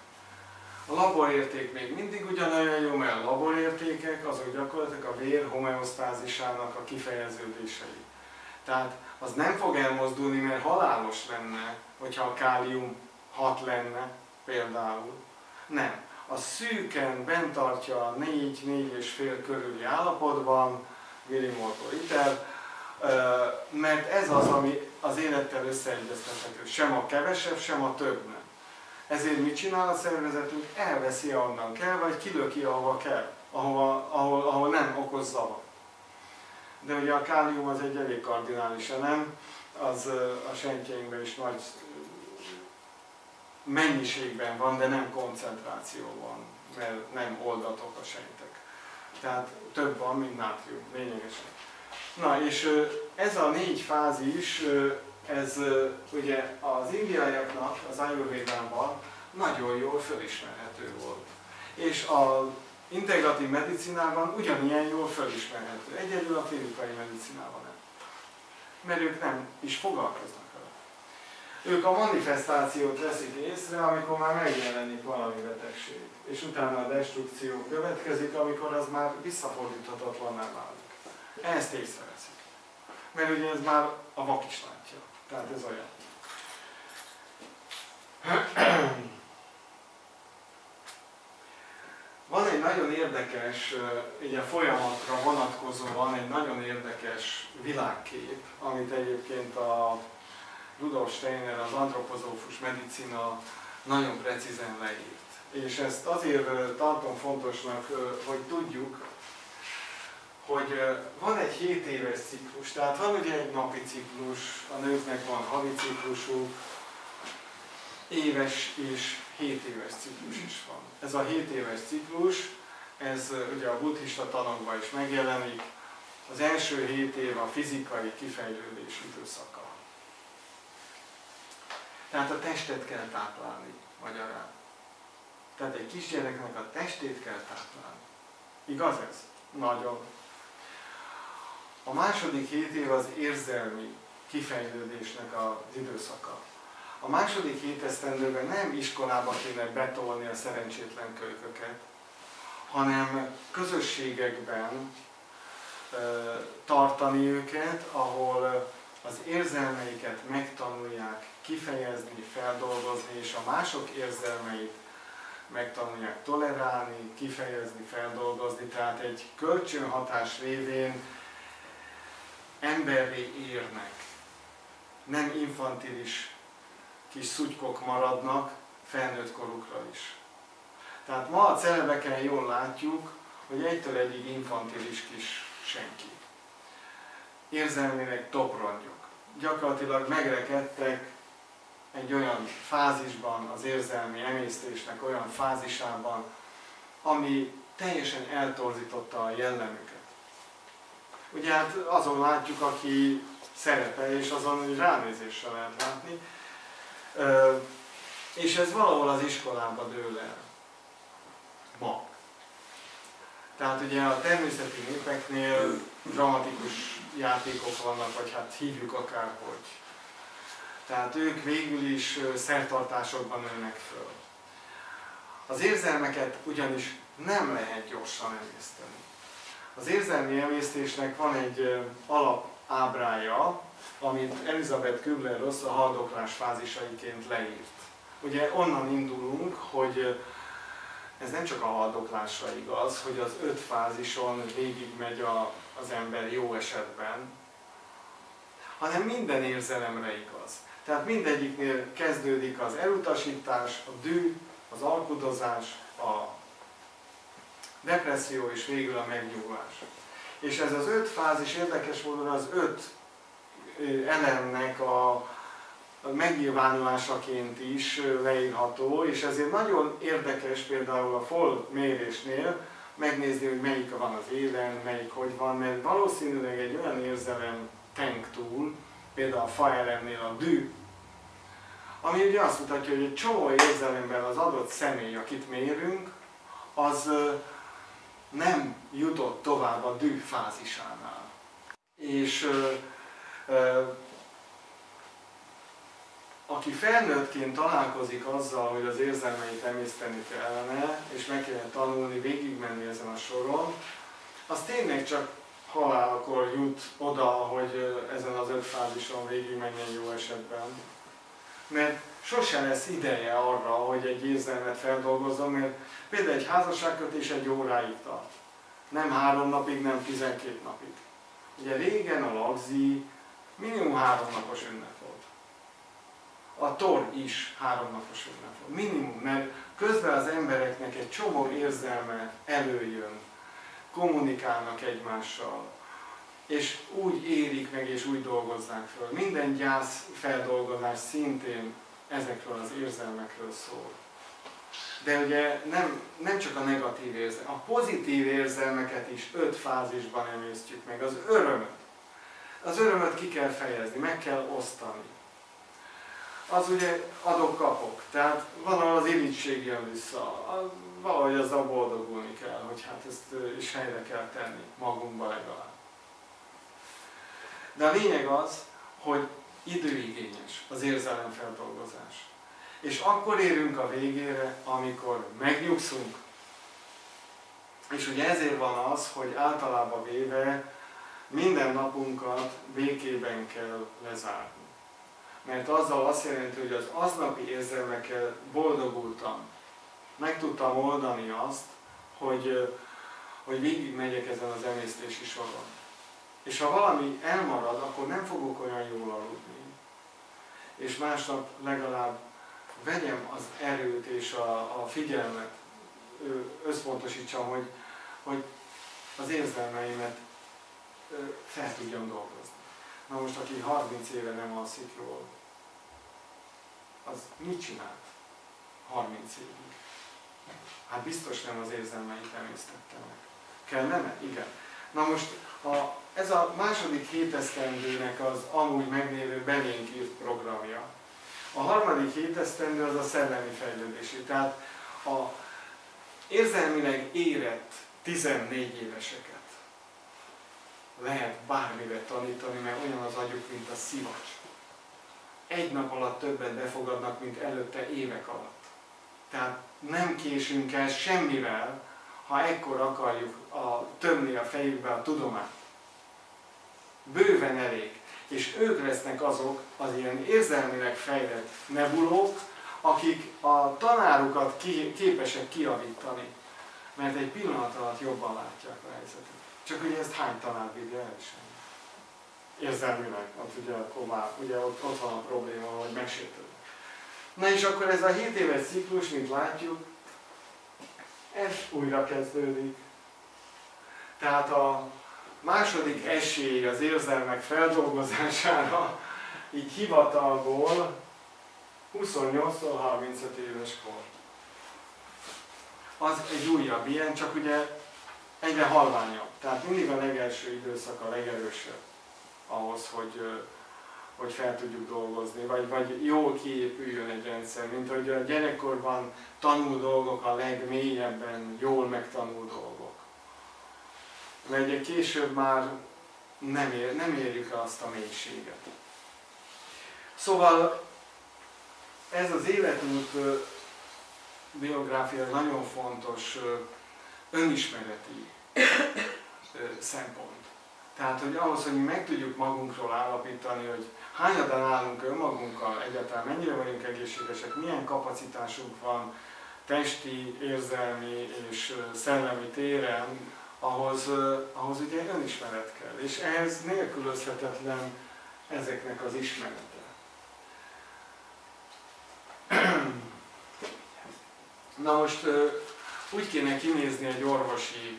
A laborérték még mindig ugyanolyan jó, mert a laborértékek azok gyakorlatilag a vér homeosztázisának a kifejeződései. Tehát az nem fog elmozdulni, mert halálos lenne, hogyha a kálium 6 lenne például. Nem. A szűken bent tartja a 4-4,5 körüli állapotban, millimoltól itel, mert ez az, ami az élettel összeegyeztethető. Sem a kevesebb, sem a több nem. Ezért mit csinál a szervezetünk? Elveszi onnan kell, vagy kilöki ahova kell, ahova, ahol, ahol nem okoz zavar. De ugye a kálium az egy elég kardinális elem, az a sejtjeinkben is nagy mennyiségben van, de nem koncentrációban, mert nem oldatok a sejtek. Tehát több van, mint nátrium, lényegesen. Na és ez a négy fázis, ez ugye az indiaiaknak az ayurvédában nagyon jól fölismerhető volt. És a integratív medicinában ugyanilyen jól fölismerhető. Egyedül a klinikai medicinában nem. Mert ők nem is foglalkoznak vele. Ők a manifestációt veszik észre, amikor már megjelenik valami betegség. És utána a destrukció következik, amikor az már visszafordíthatatlanná válik. Ezt észreveszik. Mert ugye ez már a vak is látja. Tehát ez olyan. Van egy nagyon érdekes, így a folyamatra vonatkozóan egy nagyon érdekes világkép, amit egyébként a Rudolf Steiner, az antropozófus medicina nagyon precízen leírt. És ezt azért tartom fontosnak, hogy tudjuk, hogy van egy 7 éves ciklus, tehát van ugye egy napi ciklus, a nőknek van havi ciklusuk, éves és 7 éves ciklus is van. Ez a 7 éves ciklus, ez ugye a buddhista tanokban is megjelenik, az első 7 év a fizikai kifejlődés időszaka. Tehát a testet kell táplálni magyarán. Tehát egy kisgyereknek a testét kell táplálni. Igaz ez? Nagyon. A második hét év az érzelmi kifejlődésnek az időszaka. A második hét esztendőben nem iskolába kéne betolni a szerencsétlen kölyköket, hanem közösségekben tartani őket, ahol az érzelmeiket megtanulják kifejezni, feldolgozni, és a mások érzelmeit megtanulják tolerálni, kifejezni, feldolgozni, tehát egy kölcsönhatás révén emberré érnek. Nem infantilis kis szutykok maradnak felnőtt korukra is. Tehát ma a celebeken jól látjuk, hogy egytől egyig infantilis kis senki. Érzelmének toprongyok. Gyakorlatilag megrekedtek egy olyan fázisban, az érzelmi emésztésnek olyan fázisában, ami teljesen eltorzította a jellemüket. Ugye hát azon látjuk, aki szerepe, és azon hogy ránézéssel lehet látni. És ez valahol az iskolában dől el. Ma. Tehát ugye a természeti népeknél dramatikus játékok vannak, vagy hát hívjuk akárhogy. Tehát ők végül is szertartásokban nőnek föl. Az érzelmeket ugyanis nem lehet gyorsan emészteni. Az érzelmi emésztésnek van egy alapábrája, amit Elizabeth Kübler-Ross a haldoklás fázisaiként leírt. Ugye onnan indulunk, hogy ez nem csak a haldoklásra igaz, hogy az öt fázison végigmegy a, az ember jó esetben, hanem minden érzelemre igaz. Tehát mindegyiknél kezdődik az elutasítás, a dű, az alkudozás, a depresszió és végül a megnyugvás. És ez az öt fázis érdekes módon az öt elemnek a, megnyilvánulásaként is leírható, és ezért nagyon érdekes például a FOL mérésnél megnézni, hogy melyik van az élen, melyik hogy van, mert valószínűleg egy olyan érzelem tenk túl, például a faelemnél a dű, ami ugye azt mutatja, hogy egy csomó érzelemben az adott személy, akit mérünk, az nem jutott tovább a dű fázisánál. És aki felnőttként találkozik azzal, hogy az érzelmeit emészteni kellene, és meg kellene tanulni, végigmenni ezen a soron, az tényleg csak halálkor jut oda, hogy ezen az öt fázison végigmenjen jó esetben. Mert sose lesz ideje arra, hogy egy érzelmet feldolgozzon, mert például egy házasságkötés egy óráig tart. Nem három napig, nem tizenkét napig. Ugye régen a lagzi minimum három napos ünnep volt. A tor is három napos ünnep volt. Minimum, mert közben az embereknek egy csomó érzelme előjön, kommunikálnak egymással, és úgy érik meg, és úgy dolgozzák föl. Minden gyász feldolgozás szintén ezekről az érzelmekről szól. De ugye nem, nem csak a negatív érzelmek, a pozitív érzelmeket is öt fázisban emésztjük meg. Az örömöt. Az örömöt ki kell fejezni, meg kell osztani. Az ugye adok-kapok. Tehát van, ahol az irigység jön vissza. Valahogy azzal boldogulni kell, hogy hát ezt is helyre kell tenni, magunkba legalább. De a lényeg az, hogy időigényes az érzelemfeldolgozás. És akkor érünk a végére, amikor megnyugszunk. És ugye ezért van az, hogy általában véve minden napunkat békében kell lezárni. Mert azzal azt jelenti, hogy az aznapi érzelmekkel boldogultam. Meg tudtam oldani azt, hogy, hogy végigmegyek ezen az emésztési soron. És ha valami elmarad, akkor nem fogok olyan jól aludni. És másnap legalább vegyem az erőt és a, a figyelmet, összpontosítsam, hogy, hogy az érzelmeimet fel tudjam dolgozni. Na most, aki 30 éve nem alszik jól, az mit csinált 30 évig? Hát biztos nem az érzelmeit emésztette meg. Kellene? Igen. Na most a, ez a második hétesztendőnek az amúgy meglévő belénk írt programja. A harmadik hétesztendő az a szellemi fejlődési. Tehát a érzelmileg érett 14 éveseket lehet bármire tanítani, mert olyan az agyuk, mint a szivacs. Egy nap alatt többet befogadnak, mint előtte évek alatt. Tehát nem késünk el semmivel, ha ekkor akarjuk a, tömni a fejükbe a tudományt. Bőven elég. És ők lesznek azok az ilyen érzelmileg fejlett nebulók, akik a tanárukat képesek kiavítani, mert egy pillanat alatt jobban látják a helyzetet. Csak ugye ezt hány tanár vigy el sem? Érzelmileg, ott ugye, akkor már, ugye ott, ott van a probléma, hogy megsértődik. Na és akkor ez a 7 éves ciklus, mint látjuk, ez újra kezdődik. Tehát a második esély az érzelmek feldolgozására így hivatalból 28-tól 35 éves kor. Az egy újabb ilyen, csak ugye egyre halványabb. Tehát mindig a legelső időszak a legerősebb ahhoz, hogy, hogy fel tudjuk dolgozni, vagy, vagy jól kiépüljön egy rendszer, mint hogy a gyerekkorban tanul dolgok a legmélyebben, jól megtanul dolgok. Mert ugye később már nem, ér, nem érjük el azt a mélységet. Szóval ez az életút biográfia nagyon fontos önismereti szempont. Tehát, hogy ahhoz, hogy mi meg tudjuk magunkról állapítani, hogy hányadan állunk önmagunkkal, egyáltalán mennyire vagyunk egészségesek, milyen kapacitásunk van testi, érzelmi és szellemi téren, ahhoz, ahhoz ugye önismeret kell. És ehhez nélkülözhetetlen ezeknek az ismerete. Na most úgy kéne kinézni egy orvosi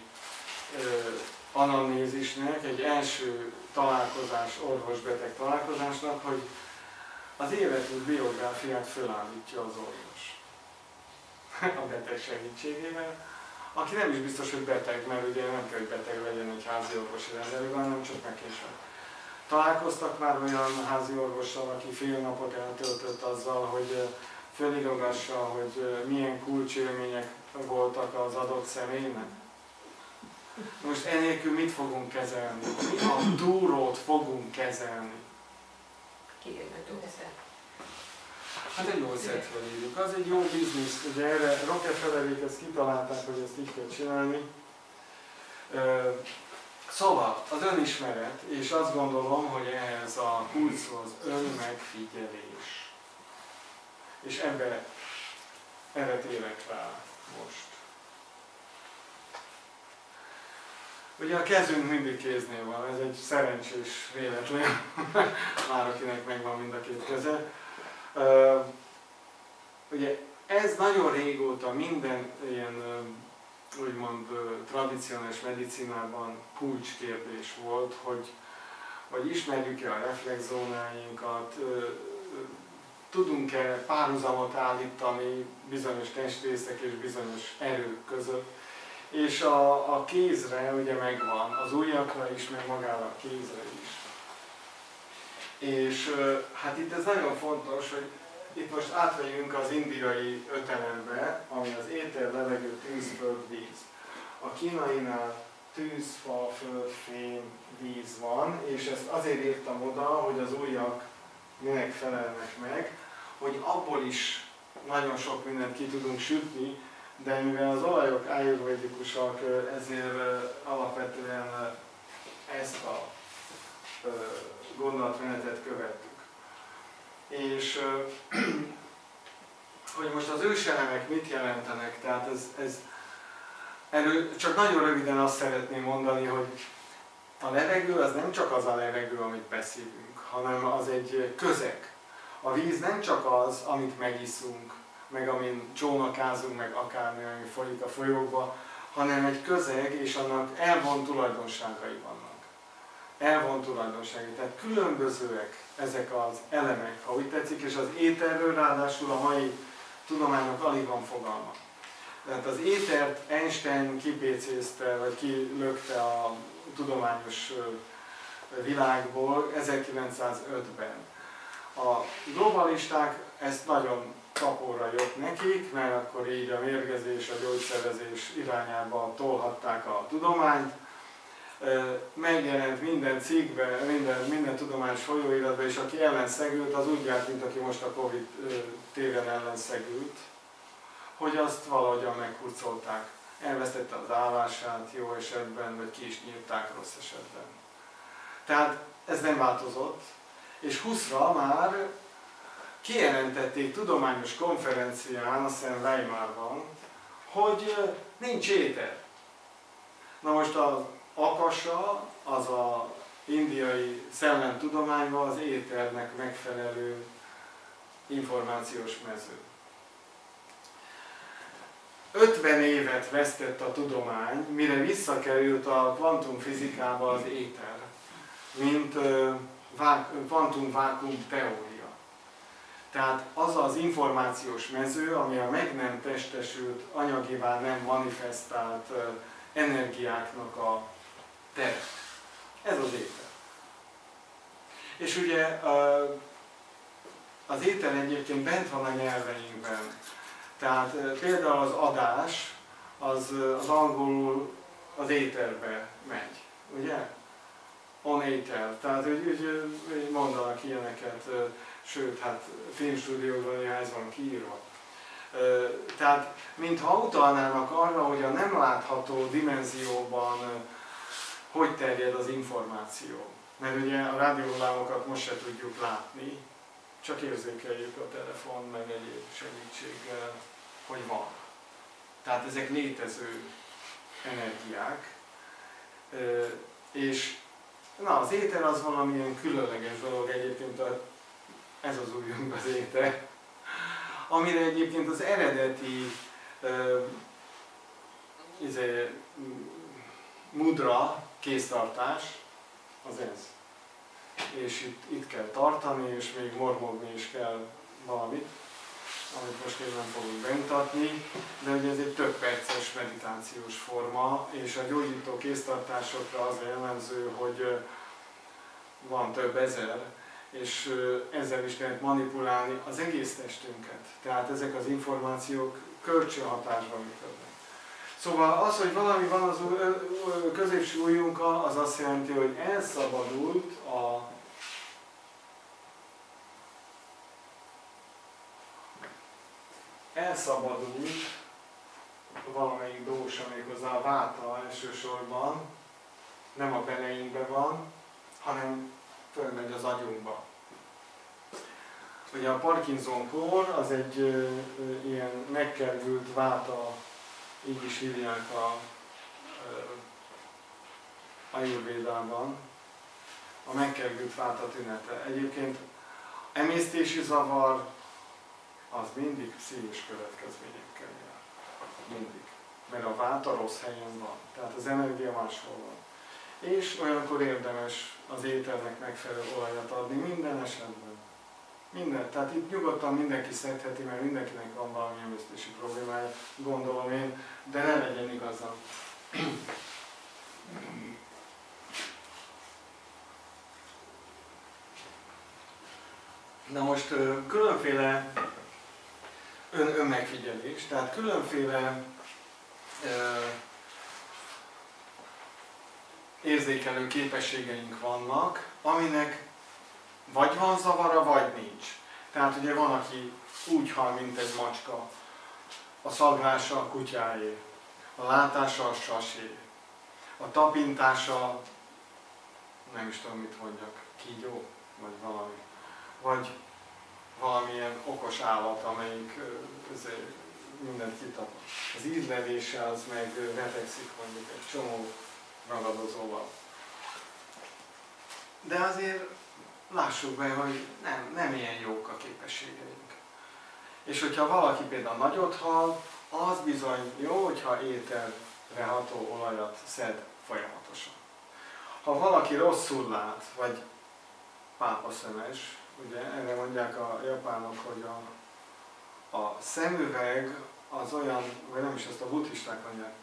anamnézisnek, egy első találkozás, orvos-beteg találkozásnak, hogy az életünk biográfiát fölállítja az orvos. A beteg segítségével, aki nem is biztos, hogy beteg, mert ugye nem kell, hogy beteg legyen egy házi orvosi rendelőben, hanem csak megkésve. Találkoztak már olyan házi orvossal, aki fél napot eltöltött azzal, hogy fölírogassa, hogy milyen kulcsélmények voltak az adott személynek? Most enélkül mit fogunk kezelni? Mi a túrót fogunk kezelni? Hát egy jó szert felírjuk. Az egy jó biznisz. Ugye erre Rockefellerék ezt kitalálták, hogy ezt így kell csinálni. Szóval az önismeret, és azt gondolom, hogy ehhez a kulcs az önmegfigyelés. És ebbe, erre térek rá most. Ugye a kezünk mindig kéznél van, ez egy szerencsés véletlen, már akinek megvan mind a két keze. Ugye ez nagyon régóta minden ilyen úgymond tradicionális medicinában kulcskérdés volt, hogy, hogy ismerjük-e a reflexzónáinkat, tudunk-e párhuzamot állítani bizonyos testrészek és bizonyos erők között. És a, a kézre ugye megvan, az ujjakra is, meg magára a kézre is. És hát itt ez nagyon fontos, hogy itt most átvegyünk az indiai ötelembe, ami az éter, levegő, tűz, föld, víz. A kínainál tűz, fa, föld, fém, víz van, és ezt azért írtam oda, hogy az ujjak minek felelnek meg, hogy abból is nagyon sok mindent ki tudunk sütni, de mivel az olajok ájurvédikusak, ezért alapvetően ezt a gondolatmenetet követtük. És hogy most az őselemek mit jelentenek, tehát ez, ez erről csak nagyon röviden azt szeretném mondani, hogy a levegő az nem csak az a levegő, amit beszélünk, hanem az egy közeg. A víz nem csak az, amit megiszunk, meg amin csónakázunk, meg akármi, ami folyik a folyókba, hanem egy közeg, és annak elvont tulajdonságai vannak. Elvont tulajdonságai. Tehát különbözőek ezek az elemek, ha úgy tetszik, és az éterről ráadásul a mai tudományok alig van fogalma. Tehát az étert Einstein kipécézte, vagy kilökte a tudományos világból 1905-ben. A globalisták ezt nagyon kapóra jött nekik, mert akkor így a mérgezés, a gyógyszerezés irányába tolhatták a tudományt. Megjelent minden cikkben, minden, minden tudományos folyóiratban, és aki ellenszegült, az úgy járt, mint aki most a Covid téren ellenszegült, hogy azt valahogyan meghurcolták. Elvesztette az állását jó esetben, vagy ki is nyírták rossz esetben. Tehát ez nem változott, és 20-ra már kijelentették tudományos konferencián, azt hiszem Weimarban, hogy nincs éter. Na most az akasa, az a indiai szellemtudományban az éternek megfelelő információs mező. 50 évet vesztett a tudomány, mire visszakerült a kvantumfizikába az éter, mint kvantumvákum teória. Tehát az az információs mező, ami a meg nem testesült, anyagivá nem manifestált energiáknak a tere. Ez az éter. És ugye az éter egyébként bent van a nyelveinkben. Tehát például az adás, az, az angolul az éterbe megy, ugye? On éter. Tehát úgy, úgy, úgy mondanak ilyeneket, sőt, hát filmstúdióban ez van kiírva. Tehát, mintha utalnának arra, hogy a nem látható dimenzióban hogy terjed az információ. Mert ugye a rádióhullámokat most se tudjuk látni, csak érzékeljük a telefon meg egyéb segítséggel, hogy van. Tehát ezek létező energiák, és na, az éter az valamilyen különleges dolog egyébként, a, ez az újunk az éter, amire egyébként az eredeti izé, mudra, kéztartás, az ez. És itt, itt kell tartani, és még mormogni is kell valamit, amit most én nem fogunk bemutatni, de ugye ez egy több perces meditációs forma, és a gyógyító kéztartásokra az jellemző, hogy van több ezer, és ezzel is lehet manipulálni az egész testünket. Tehát ezek az információk kölcsönhatásban működnek. Szóval az, hogy valami van az középső ujjunkkal, az azt jelenti, hogy elszabadult a elszabadult valamelyik dósa méghozzá a váta elsősorban, nem a beleinkben van, hanem fölmegy az agyunkba. Ugye a Parkinson-kor az egy ö, ö, ilyen megkerült váta, így is hívják a Ayurvédában, a megkerült váta tünete. Egyébként emésztési zavar az mindig pszichés következményekkel jár. Mindig. Mert a váta rossz helyen van. Tehát az energia máshol van és olyankor érdemes az ételnek megfelelő olajat adni minden esetben. Minden. Tehát itt nyugodtan mindenki szedheti, mert mindenkinek van valami emésztési problémája, gondolom én, de ne legyen igazam. Na most különféle ön, önmegfigyelés, tehát különféle érzékelő képességeink vannak, aminek vagy van zavara, vagy nincs. Tehát ugye van, aki úgy hal, mint egy macska. A szaglása a kutyáé, a látása a sasé, a tapintása, nem is tudom mit mondjak, kígyó, vagy valami. Vagy valamilyen okos állat, amelyik mindent kitap. Az ízlelése az meg vetekszik mondjuk egy csomó ragadozóval. De azért lássuk be, hogy nem, nem ilyen jók a képességeink. És hogyha valaki például nagyot hal, az bizony jó, hogyha ételre ható olajat szed folyamatosan. Ha valaki rosszul lát, vagy pápaszemes, ugye erre mondják a japánok, hogy a, a szemüveg az olyan, vagy nem is ezt a buddhisták mondják,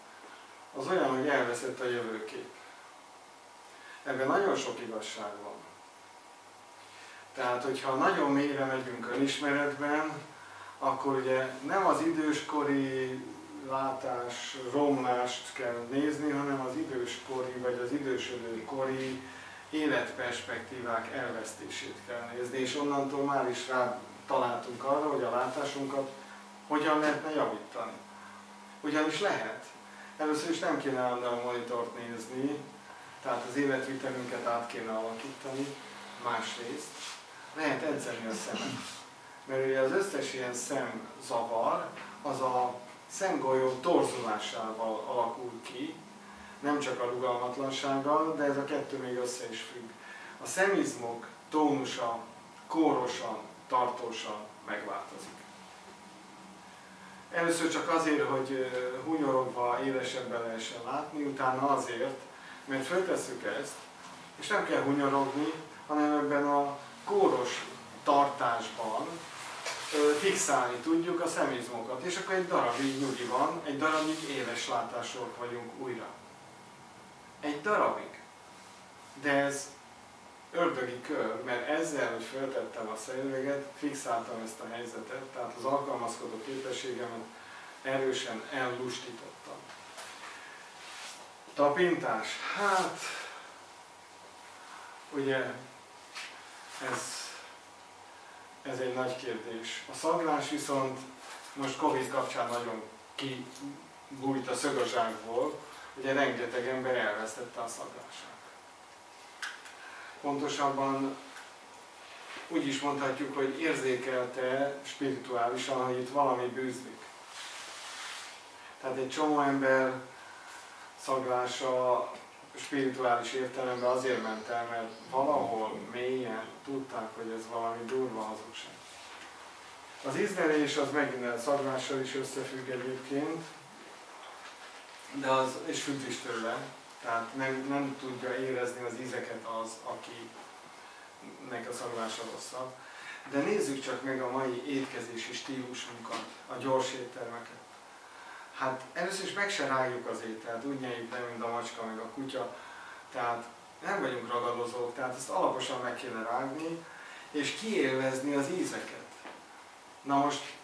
az olyan, hogy elveszett a jövőkép. Ebben nagyon sok igazság van. Tehát, hogyha nagyon mélyre megyünk önismeretben, akkor ugye nem az időskori látás, romlást kell nézni, hanem az időskori vagy az idősödő kori életperspektívák elvesztését kell nézni, és onnantól már is rá találtunk arra, hogy a látásunkat hogyan lehetne javítani. Ugyanis lehet. Először is nem kéne a monitort nézni, tehát az életvitelünket át kéne alakítani, másrészt lehet edzeni a szemet. Mert ugye az összes ilyen szemzavar, az a szemgolyó torzulásával alakul ki, nem csak a rugalmatlansággal, de ez a kettő még össze is függ. A szemizmok tónusa kórosan, tartósan megváltozik. Először csak azért, hogy hunyorogva élesebben lehessen látni, utána azért, mert föltesszük ezt, és nem kell hunyorogni, hanem ebben a kóros tartásban fixálni tudjuk a szemizmokat, és akkor egy darabig nyugi van, egy darabig éles látások vagyunk újra. Egy darabig. De ez ördögi kör, mert ezzel, hogy föltettem a szemüveget, fixáltam ezt a helyzetet, tehát az alkalmazkodó képességemet erősen ellustítottam. Tapintás. Hát, ugye, ez, ez egy nagy kérdés. A szaglás viszont most Covid kapcsán nagyon kibújt a szögazsákból, ugye rengeteg ember elvesztette a szaglását. Pontosabban úgy is mondhatjuk, hogy érzékelte spirituálisan, hogy itt valami bűzlik. Tehát egy csomó ember szaglása spirituális értelemben azért ment el, mert valahol mélyen tudták, hogy ez valami durva hazugság. Az ízlelés az megint a szaglással is összefügg egyébként, de az, és függ is tőle, tehát nem, nem tudja érezni az ízeket az, akinek a szaglása rosszabb. De nézzük csak meg a mai étkezési stílusunkat, a gyors éttermeket. Hát először is meg se rágjuk az ételt, úgy nyeljük le, mint a macska meg a kutya. Tehát nem vagyunk ragadozók, tehát ezt alaposan meg kéne rágni, és kiélvezni az ízeket. Na most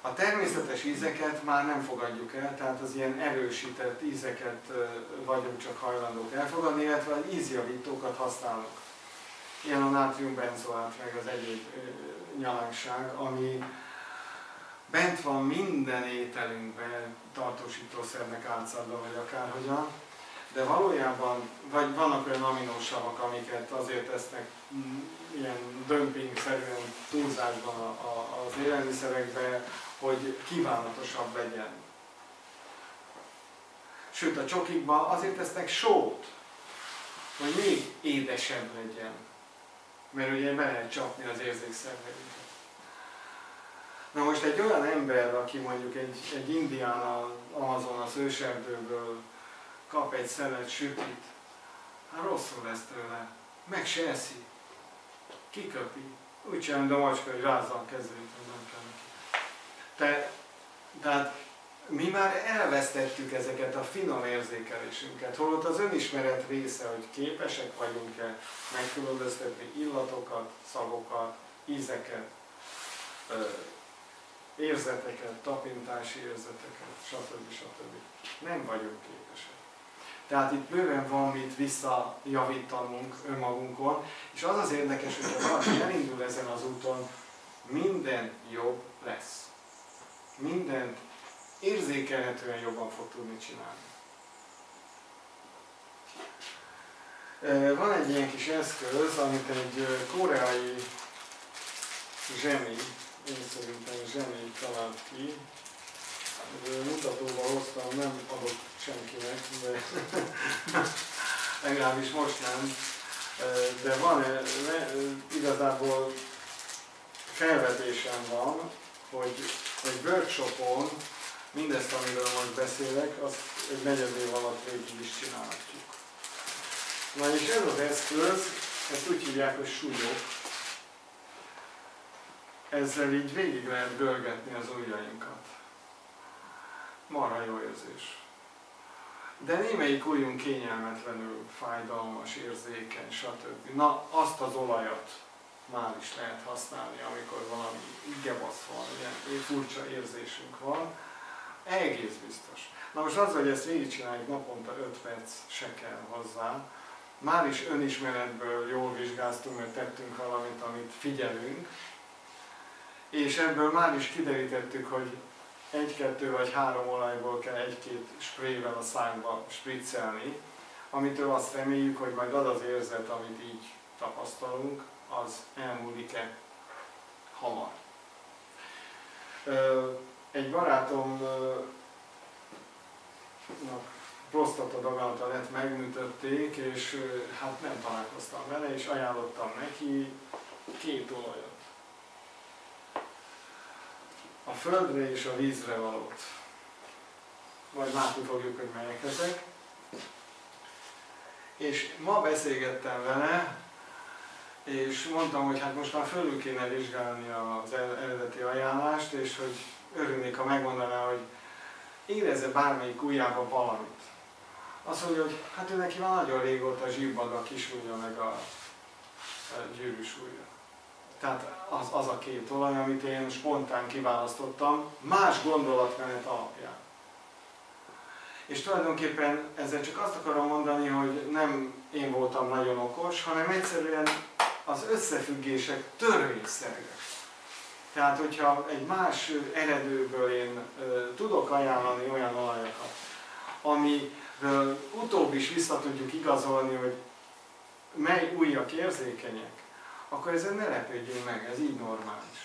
a természetes ízeket már nem fogadjuk el, tehát az ilyen erősített ízeket vagyunk csak hajlandók elfogadni, illetve az ízjavítókat használunk. Ilyen a nátriumbenzoát, meg az egyéb nyalánkság, ami bent van minden ételünkben tartósítószernek átszadva, vagy akárhogyan, de valójában, vagy vannak olyan aminósavak, amiket azért tesznek mm, ilyen dömping-szerűen túlzásban a, a, az élelmiszerekbe, hogy kívánatosabb legyen. Sőt, a csokikban azért tesznek sót, hogy még édesebb legyen. Mert ugye be lehet csapni az érzékszerveinket. Na most egy olyan ember, aki mondjuk egy, egy indián azon az őserdőből kap egy szelet sütit, hát rosszul lesz tőle. Meg se eszi. Kiköpi. Úgy csinálja, de macska, hogy rázza a kezét, nem kell neki. Te, tehát mi már elvesztettük ezeket a finom érzékelésünket, holott az önismeret része, hogy képesek vagyunk-e megkülönböztetni illatokat, szagokat, ízeket, érzeteket, tapintási érzeteket, stb. stb. Nem vagyunk képesek. Tehát itt bőven van mit visszajavítanunk önmagunkon, és az az érdekes, hogy ha valaki elindul ezen az úton, minden jobb lesz. Mindent érzékelhetően jobban fog tudni csinálni. Van egy ilyen kis eszköz, amit egy koreai zseni én szerintem zseni talált ki. Mutatóval hoztam, nem adok senkinek, de legalábbis most nem. De van, igazából felvetésem van, hogy egy workshopon mindezt, amiről most beszélek, azt egy negyed év alatt végig is csinálhatjuk. Na és ez az eszköz, ezt úgy hívják, hogy súlyok, ezzel így végig lehet görgetni az ujjainkat. Marha jó érzés. De némelyik ujjunk kényelmetlenül fájdalmas, érzékeny, stb. Na, azt az olajat már is lehet használni, amikor valami gebasz van, ilyen furcsa érzésünk van, Egész biztos. Na most az, hogy ezt végigcsináljuk naponta 5 perc se kell hozzá, már is önismeretből jól vizsgáztunk, mert tettünk valamit, amit figyelünk, és ebből már is kiderítettük, hogy egy-kettő vagy három olajból kell egy-két sprével a szánkba spriccelni, amitől azt reméljük, hogy majd az az érzet, amit így tapasztalunk, az elmúlik-e hamar. Egy barátomnak prostata daganata lett, megműtötték, és hát nem találkoztam vele, és ajánlottam neki két olajat. A földre és a vízre valót. Majd látni fogjuk, hogy melyek ezek. És ma beszélgettem vele, és mondtam, hogy hát most már fölül kéne vizsgálni az eredeti ajánlást, és hogy örülnék, ha megmondaná, hogy érezze bármelyik ujjába valamit. Azt mondja, hogy hát ő neki már nagyon régóta zsibbad a kisúlya meg a, a gyűrűs ujja. Tehát az, az a két olaj, amit én spontán kiválasztottam, más gondolatmenet alapján. És tulajdonképpen ezzel csak azt akarom mondani, hogy nem én voltam nagyon okos, hanem egyszerűen az összefüggések törvényszerűek. Tehát, hogyha egy más eredőből én tudok ajánlani olyan olajokat, amiről utóbb is vissza tudjuk igazolni, hogy mely újak érzékenyek, akkor ezen ne lepődjünk meg, ez így normális.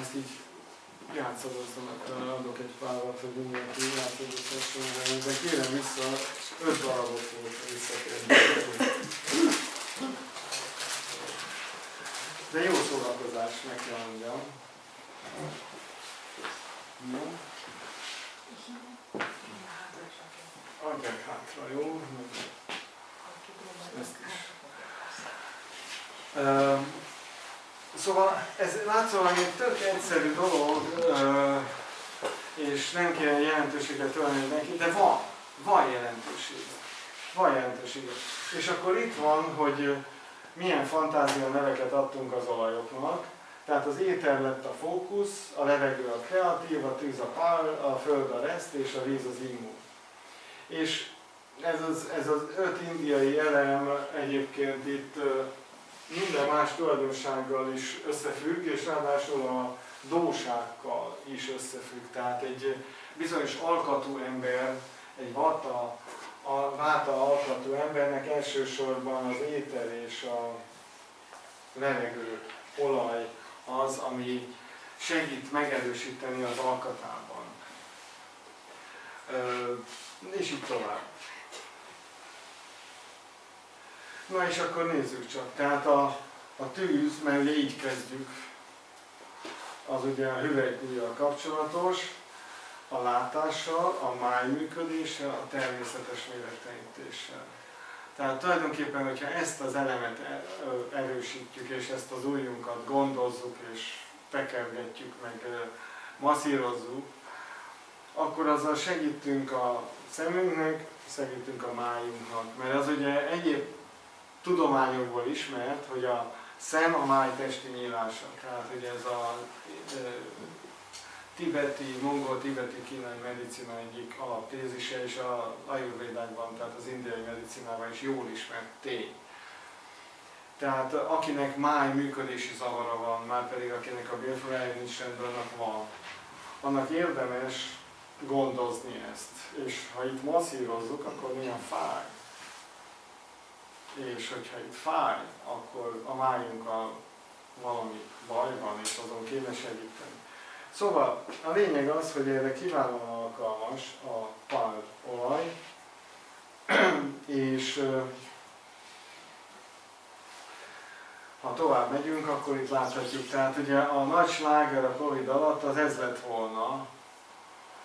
Ezt így játszadoztam, adok egy párat, hogy mindenki játszadozhasson, de kérem vissza, öt darabot volt visszakérni. De jó szórakozás, meg kell mondjam. Jó. Adják hátra, jó? Ezt is. Uh, szóval ez látszólag egy tök egyszerű dolog, és nem kell jelentőséget tölni neki, de van, van jelentősége. Van jelentősége. És akkor itt van, hogy milyen fantázia neveket adtunk az olajoknak. Tehát az éter lett a fókusz, a levegő a kreatív, a tűz a pál, a föld a reszt és a víz az immu. És ez az, ez az öt indiai elem egyébként itt minden más tulajdonsággal is összefügg, és ráadásul a dósákkal is összefügg. Tehát egy bizonyos alkatú ember, egy vata, a váta alkatú embernek elsősorban az éter és a levegő, olaj az, ami segít megerősíteni az alkatában. És így tovább. Na és akkor nézzük csak. Tehát a, a tűz, mert ugye így kezdjük, az ugye a hüvelykújjal kapcsolatos, a látással, a máj működéssel, a természetes mérettenítéssel. Tehát tulajdonképpen, hogyha ezt az elemet e, erősítjük, és ezt az ujjunkat gondozzuk, és tekergetjük, meg masszírozzuk, akkor azzal segítünk a szemünknek, segítünk a májunknak. Mert az ugye egyéb tudományokból ismert, hogy a szem a máj testi nyílása. Tehát hogy ez a tibeti, mongol-tibeti kínai medicina egyik alaptézise, és a ajurvédákban, tehát az indiai medicinában is jól ismert tény. Tehát akinek máj működési zavara van, már pedig akinek a bélfogája nincs rendben, annak van. Annak érdemes gondozni ezt. És ha itt masszírozzuk, akkor néha fáj. És hogyha itt fáj, akkor a májunkkal valami baj van, és azon kéne segíteni. Szóval a lényeg az, hogy erre kiválóan alkalmas a pál olaj, és ha tovább megyünk, akkor itt láthatjuk, tehát ugye a nagy sláger a Covid alatt az ez lett volna,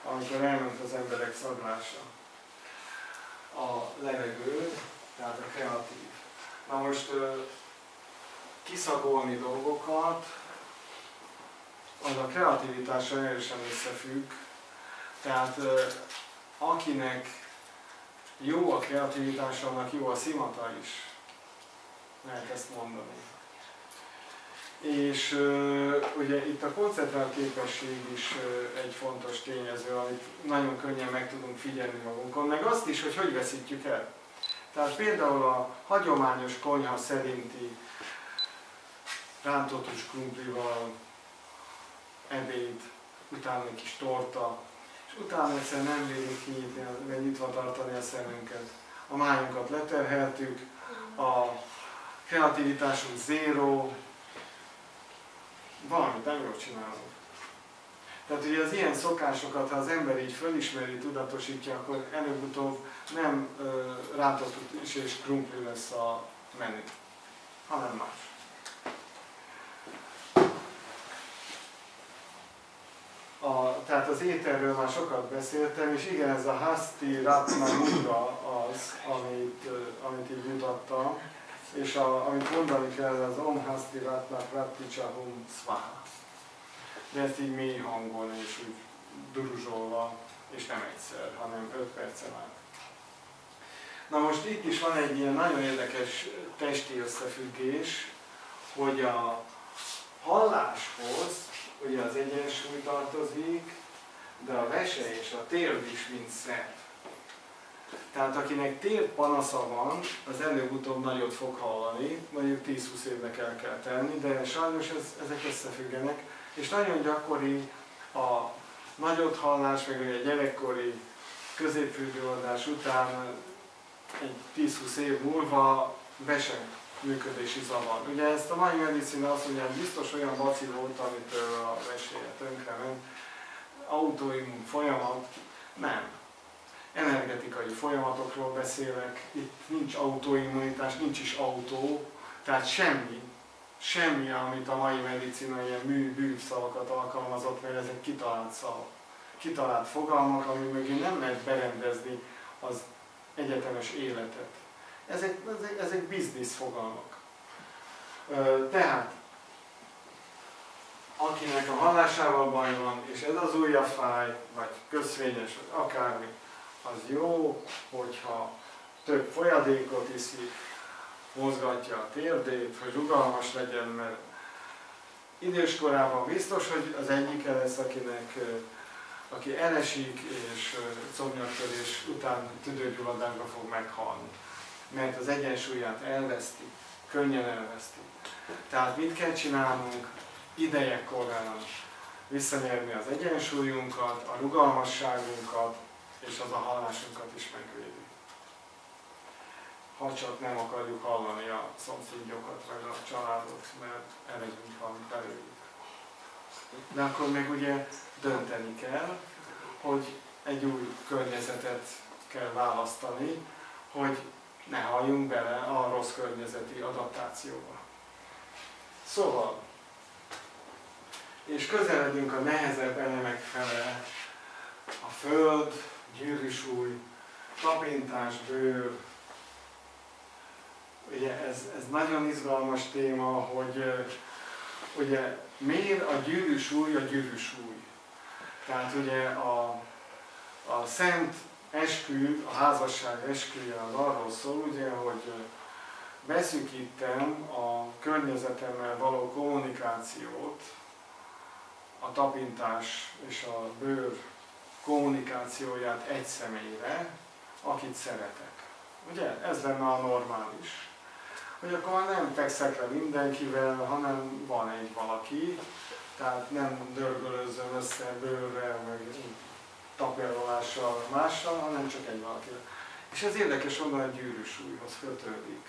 amikor elment az emberek szaglása. A levegő, tehát a kreatív. Na most kiszagolni dolgokat, az a kreativitással erősen összefügg. Tehát akinek jó a kreativitás, annak jó a szimata is. Lehet ezt mondani. És ugye itt a koncentrált képesség is egy fontos tényező, amit nagyon könnyen meg tudunk figyelni magunkon, meg azt is, hogy hogy veszítjük el. Tehát például a hagyományos konyha szerinti rántott krumplival ebéd, utána egy kis torta, és utána egyszer nem bírjuk kinyitni, vagy nyitva tartani a szemünket. A májunkat leterheltük, a kreativitásunk zéró, valamit nem jól csinálunk. Tehát ugye az ilyen szokásokat, ha az ember így fölismeri, tudatosítja, akkor előbb-utóbb nem rántott és krumpli lesz a menü, hanem más. A, tehát az ételről már sokat beszéltem, és igen, ez a Hasti Ratna Mudra az, amit, amit így mutattam, és a, amit mondani kell, az Om Hasti Ratna Pratichahum Svaha. De ezt így mély hangon és úgy duruzsolva, és nem egyszer, hanem 5 percen át. Na most itt is van egy ilyen nagyon érdekes testi összefüggés, hogy a halláshoz ugye az egyensúly tartozik, de a vese és a térd is mind szebb. Tehát akinek tér panasza van, az előbb-utóbb nagyot fog hallani, mondjuk 10-20 évnek el kell tenni, de sajnos ez, ezek összefüggenek, és nagyon gyakori a nagyot hallás, meg a gyerekkori középfüggőadás után egy 10-20 év múlva vese működési zavar. Ugye ezt a mai medicina azt mondja, hogy biztos olyan bacil volt, amitől a veséje tönkrement, autoimmun folyamat, nem. Energetikai folyamatokról beszélek, itt nincs autoimmunitás, nincs is autó, tehát semmi, semmi, amit a mai medicina ilyen mű, bűvszavakat alkalmazott, mert ezek kitalált szavak, kitalált fogalmak, ami mögé nem lehet berendezni az egyetemes életet. Ezek, ezek, ezek biznisz fogalmak. Tehát, akinek a hallásával baj van, és ez az ujja fáj, vagy közvényes, vagy akármi, az jó, hogyha több folyadékot iszik, mozgatja a térdét, hogy rugalmas legyen, mert időskorában biztos, hogy az egyik lesz, akinek, aki elesik és szomjattörés után tüdőgyulladásba fog meghalni mert az egyensúlyát elveszti, könnyen elveszti. Tehát mit kell csinálnunk? Ideje korán visszanyerni az egyensúlyunkat, a rugalmasságunkat, és az a hallásunkat is megvédi. Ha csak nem akarjuk hallani a szomszédjokat, vagy a családot, mert elegünk van belőlük. De akkor meg ugye dönteni kell, hogy egy új környezetet kell választani, hogy ne halljunk bele a rossz környezeti adaptációba. Szóval, és közeledünk a nehezebb elemek fele, a föld, gyűrűsúly, tapintás, bőr. Ugye ez, ez nagyon izgalmas téma, hogy ugye miért a gyűrűsúly a gyűrűsúly. Tehát ugye a, a szent eskü, a házasság esküje az arról szól, ugye, hogy beszűkítem a környezetemmel való kommunikációt, a tapintás és a bőr kommunikációját egy személyre, akit szeretek. Ugye? Ez lenne a normális. Hogy akkor nem fekszek le mindenkivel, hanem van egy valaki, tehát nem dörgölőzöm össze bőrrel, meg tapérolással mással, hanem csak egy valaki. És ez érdekes onnan a gyűrű súlyhoz kötődik.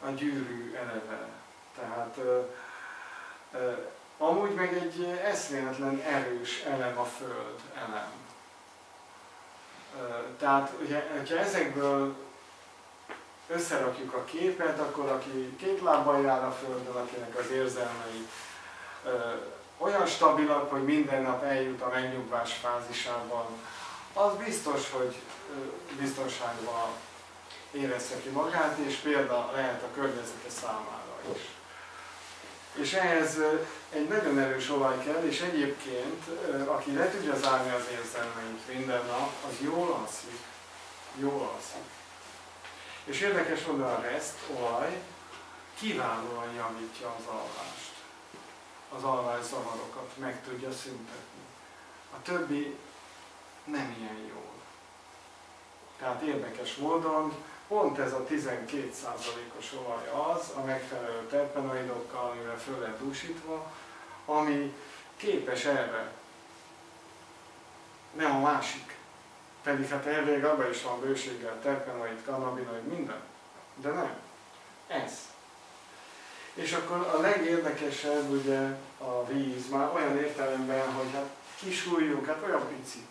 A gyűrű eleve. Tehát ö, ö, amúgy meg egy eszméletlen erős elem a föld elem. Ö, tehát, ugye, hogyha ezekből összerakjuk a képet, akkor aki két lábbal jár a földön, akinek az érzelmei olyan stabilak, hogy minden nap eljut a megnyugvás fázisában, az biztos, hogy biztonságban érezze ki magát, és példa lehet a környezete számára is. És ehhez egy nagyon erős olaj kell, és egyébként, aki le tudja zárni az érzelmeit minden nap, az jól alszik. Jól alszik. És érdekes mondani a reszt olaj, kiválóan javítja az alvást. Az alvászavarokat meg tudja szüntetni. A többi nem ilyen jó. Tehát érdekes módon pont ez a 12%-os olaj az, a megfelelő terpenoidokkal, amivel föl lehet dúsítva, ami képes erre. Nem a másik. Pedig hát elvég abban is van bőséggel terpenoid, kannabinoid, minden. De nem. Ez. És akkor a legérdekesebb ugye a víz, már olyan értelemben, hogy hát kisúlyunk, hát olyan pici.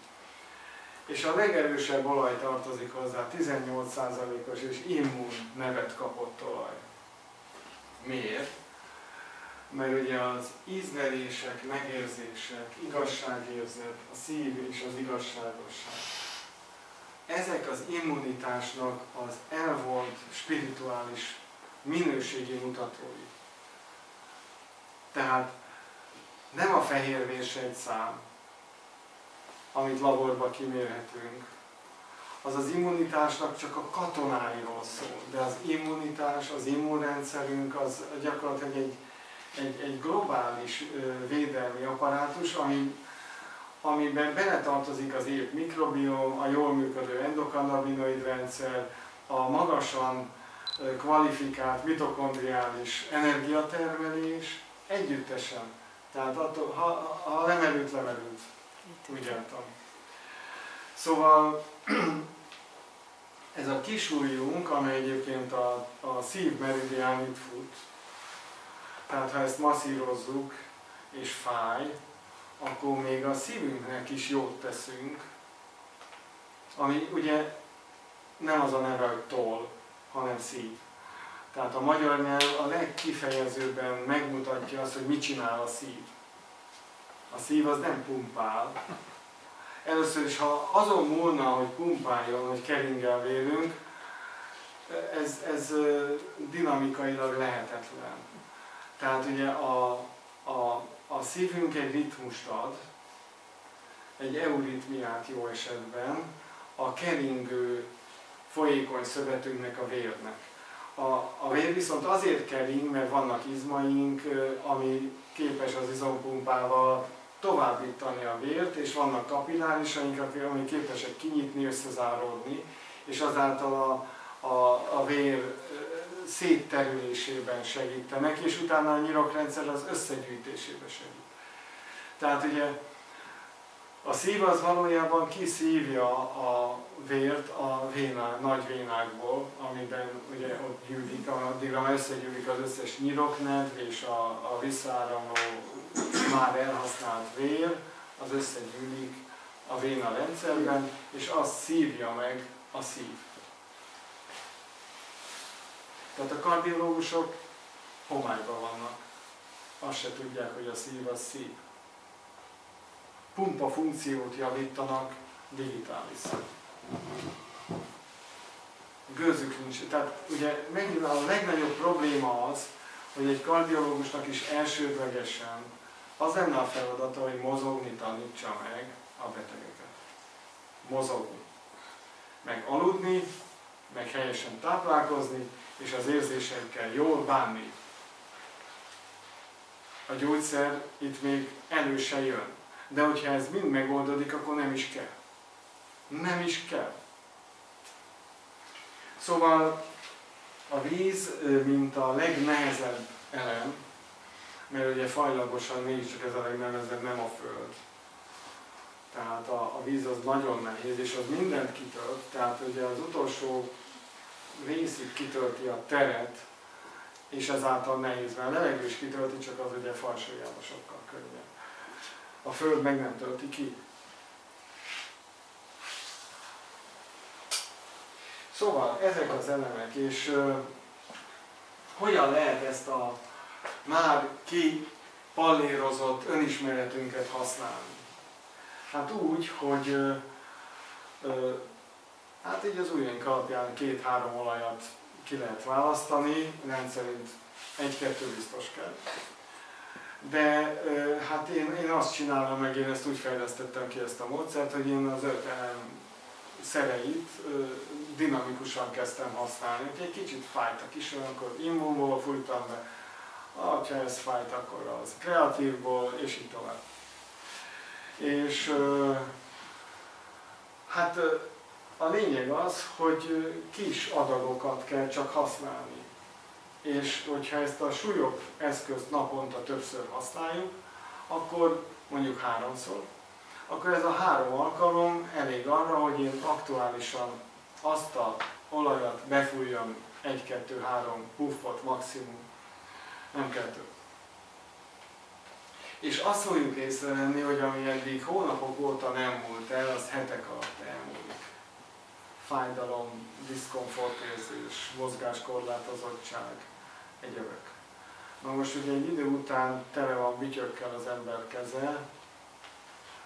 És a legerősebb olaj tartozik hozzá, 18%-os és immun nevet kapott olaj. Miért? Mert ugye az ízlelések, megérzések, igazságérzet, a szív és az igazságosság. Ezek az immunitásnak az elvolt spirituális minőségi mutatói. Tehát nem a fehér egy szám, amit laborba kimérhetünk, az az immunitásnak csak a katonáiról szól, de az immunitás, az immunrendszerünk az gyakorlatilag egy, egy, egy globális védelmi apparátus, ami, amiben beletartozik az épp mikrobiom, a jól működő endokannabinoid rendszer, a magasan kvalifikált mitokondriális energiatermelés együttesen. Tehát attól, ha, ha lemerült, lemerült. Úgy értem. Szóval ez a kisújjunk, amely egyébként a, a szív meridián fut, tehát ha ezt masszírozzuk és fáj, akkor még a szívünknek is jót teszünk, ami ugye nem az a neve, hogy toll, hanem szív. Tehát a magyar nyelv a legkifejezőbben megmutatja azt, hogy mit csinál a szív. A szív az nem pumpál. Először is, ha azon múlna, hogy pumpáljon, hogy keringel vélünk, ez, ez dinamikailag lehetetlen. Tehát ugye a, a, a szívünk egy ritmust ad, egy euritmiát jó esetben, a keringő folyékony szövetünknek a vérnek. A, a vér viszont azért kering, mert vannak izmaink, ami képes az izompumpával továbbítani a vért, és vannak kapillárisaink, amik képesek kinyitni, összezáródni, és azáltal a, a, a vér szétterülésében segítenek, és utána a nyirokrendszer az összegyűjtésében segít. Tehát ugye a szív az valójában kiszívja a vért a vénák, nagy vénákból, amiben ugye ott gyűlik, addigra összegyűlik az összes nyiroknedv és a, a visszáramló már elhasznált vér, az összegyűlik a véna rendszerben, és azt szívja meg a szív. Tehát a kardiológusok homályban vannak. Azt se tudják, hogy a szív az szív pumpa funkciót javítanak digitális. Gőzük nincs. Tehát ugye megint a legnagyobb probléma az, hogy egy kardiológusnak is elsődlegesen az lenne a feladata, hogy mozogni tanítsa meg a betegeket. Mozogni. Meg aludni, meg helyesen táplálkozni, és az érzéseikkel jól bánni. A gyógyszer itt még elő se jön. De hogyha ez mind megoldódik, akkor nem is kell. Nem is kell. Szóval a víz, mint a legnehezebb elem, mert ugye fajlagosan mégiscsak ez a legnehezebb, nem a föld. Tehát a, a víz az nagyon nehéz, és az mindent kitölt, tehát ugye az utolsó részig kitölti a teret, és ezáltal nehéz, mert a levegő is kitölti, csak az ugye falsójában sokkal könnyebb a Föld meg nem tölti ki. Szóval ezek az elemek, és uh, hogyan lehet ezt a már ki pallérozott önismeretünket használni? Hát úgy, hogy uh, uh, hát így az ujjaink alapján két-három olajat ki lehet választani, rendszerint egy-kettő biztos kell. De hát én, én azt csinálom meg, én ezt úgy fejlesztettem ki ezt a módszert, hogy én az öt elem szereit dinamikusan kezdtem használni. Egy kicsit fájt a kis, akkor immunból fújtam be, ha ez fájt, akkor az kreatívból, és így tovább. És hát a lényeg az, hogy kis adagokat kell csak használni. És hogyha ezt a súlyok eszközt naponta többször használjuk, akkor mondjuk háromszor, akkor ez a három alkalom elég arra, hogy én aktuálisan azt a olajat befújjam egy-kettő-három puffot maximum, nem kell több. És azt fogjuk észrevenni, hogy ami eddig hónapok óta nem múlt el, az hetek alatt. Fájdalom, diszkomfortérzés, mozgáskorlátozottság, egyebek. Na most ugye egy idő után tele van vityökkel az ember keze,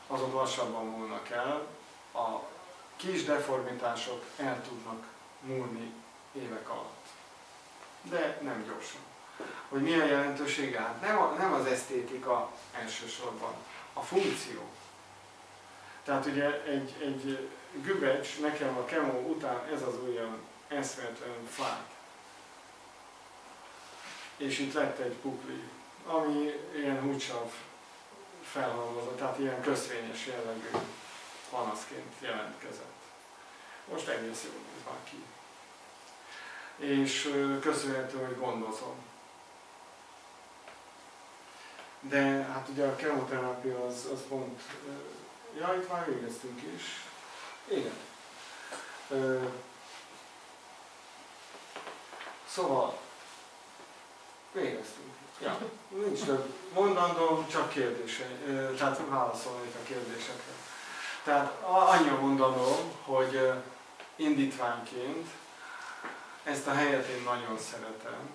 azok lassabban múlnak el, a kis deformitások el tudnak múlni évek alatt. De nem gyorsan. Hogy mi a jelentősége? Hát nem, a, nem az esztétika elsősorban, a funkció. Tehát ugye egy, egy gübecs nekem a kemó után ez az ujjam eszméletlenül fájt. És itt lett egy pukli, ami ilyen húcsav felhalmozott, tehát ilyen köszvényes jellegű panaszként jelentkezett. Most egész jól néz már ki. És köszönhető, hogy gondozom. De hát ugye a kemoterápia az, az pont, ja itt már végeztünk is. Igen. Szóval végeztünk. Ja, nincs több mondandó, csak kérdése, tehát válaszolnék a kérdésekre. Tehát annyi mondandó, hogy indítványként ezt a helyet én nagyon szeretem,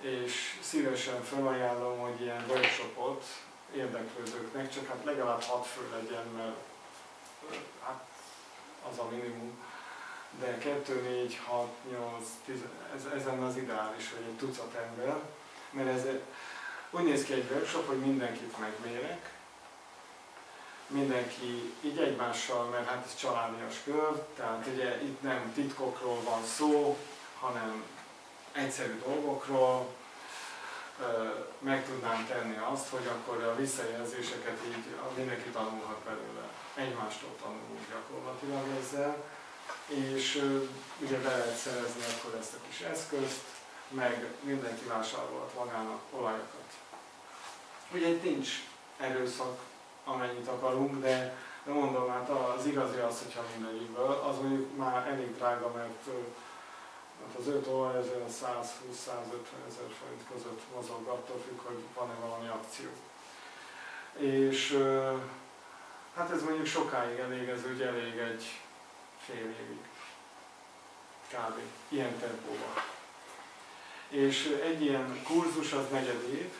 és szívesen felajánlom, hogy ilyen workshopot érdeklődőknek, csak hát legalább 6 fő legyen, mert hát az a minimum, de 2, 4, 6, 8, 10, ez, ezen az ideális, hogy egy tucat ember, mert ez úgy néz ki egy workshop, hogy mindenkit megmérek, mindenki így egymással, mert hát ez családias kör, tehát ugye itt nem titkokról van szó, hanem egyszerű dolgokról, meg tudnám tenni azt, hogy akkor a visszajelzéseket így mindenki tanulhat belőle. Egymástól tanulunk gyakorlatilag ezzel, és ugye be lehet szerezni akkor ezt a kis eszközt, meg mindenki vásárolhat magának olajokat. Ugye itt nincs erőszak, amennyit akarunk, de, de mondom, hát az igazi az, hogyha mindegyikből, az mondjuk már elég drága, mert hát az öt olaj ez 120-150 ezer forint között mozog, attól függ, hogy van-e valami akció. És hát ez mondjuk sokáig elég, ez úgy elég egy fél évig. Kb. Ilyen tempóban. És egy ilyen kurzus az negyed év,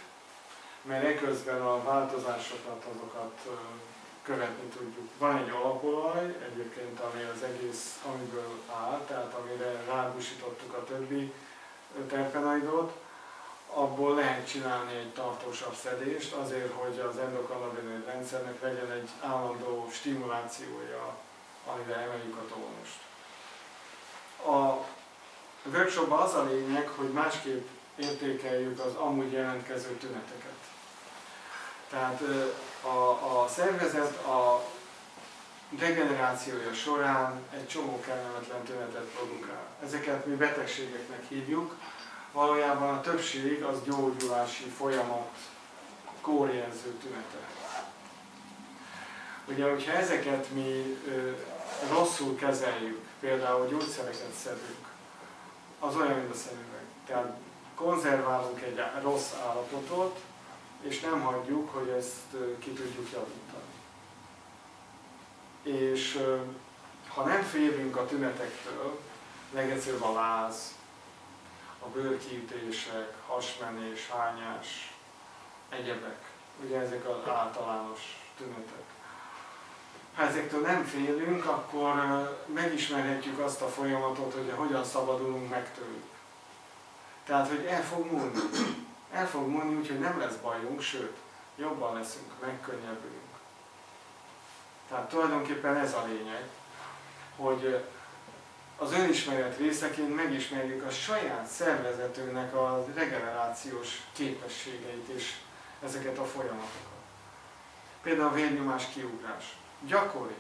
mert eközben a változásokat, azokat követni tudjuk. Van egy alapolaj, egyébként, ami az egész, amiből áll, tehát amire rágusítottuk a többi terpenoidot, abból lehet csinálni egy tartósabb szedést, azért, hogy az endokannabinoid rendszernek legyen egy állandó stimulációja, amire emeljük a tónust. A workshopban az a lényeg, hogy másképp értékeljük az amúgy jelentkező tüneteket. Tehát a, a szervezet a degenerációja során egy csomó kellemetlen tünetet produkál. Ezeket mi betegségeknek hívjuk, valójában a többség az gyógyulási folyamat kórjelző tünete. Ugye, hogyha ezeket mi ö, rosszul kezeljük, például gyógyszereket szedünk, az olyan, mint a szemüveg. Tehát konzerválunk egy rossz állapotot, és nem hagyjuk, hogy ezt ki tudjuk javítani. És ha nem félünk a tünetektől, legegyszerűbb a láz, a bőrkiütések, hasmenés, hányás, egyebek. Ugye ezek az általános tünetek. Ha ezektől nem félünk, akkor megismerhetjük azt a folyamatot, hogy hogyan szabadulunk meg tőlük. Tehát, hogy el fog múlni el fog múlni, úgyhogy nem lesz bajunk, sőt, jobban leszünk, megkönnyebbülünk. Tehát tulajdonképpen ez a lényeg. hogy az önismeret részeként megismerjük a saját szervezetünknek a regenerációs képességeit és ezeket a folyamatokat. Például a vérnyomás kiugrás. Gyakori.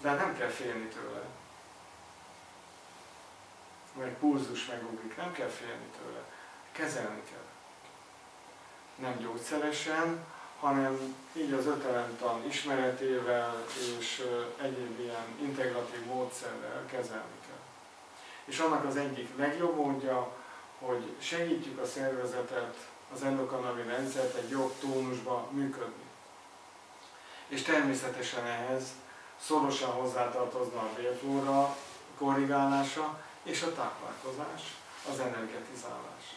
De nem kell félni tőle. Vagy pulzus megugrik, nem kell félni tőle. Kezelni kell. Nem gyógyszeresen, hanem így az ötelemtan ismeretével és egyéb ilyen integratív módszerrel kezelni kell. És annak az egyik legjobb módja, hogy segítjük a szervezetet, az endokannabin rendszert egy jobb tónusba működni. És természetesen ehhez szorosan hozzátartozna a bélflóra korrigálása és a táplálkozás, az energetizálás.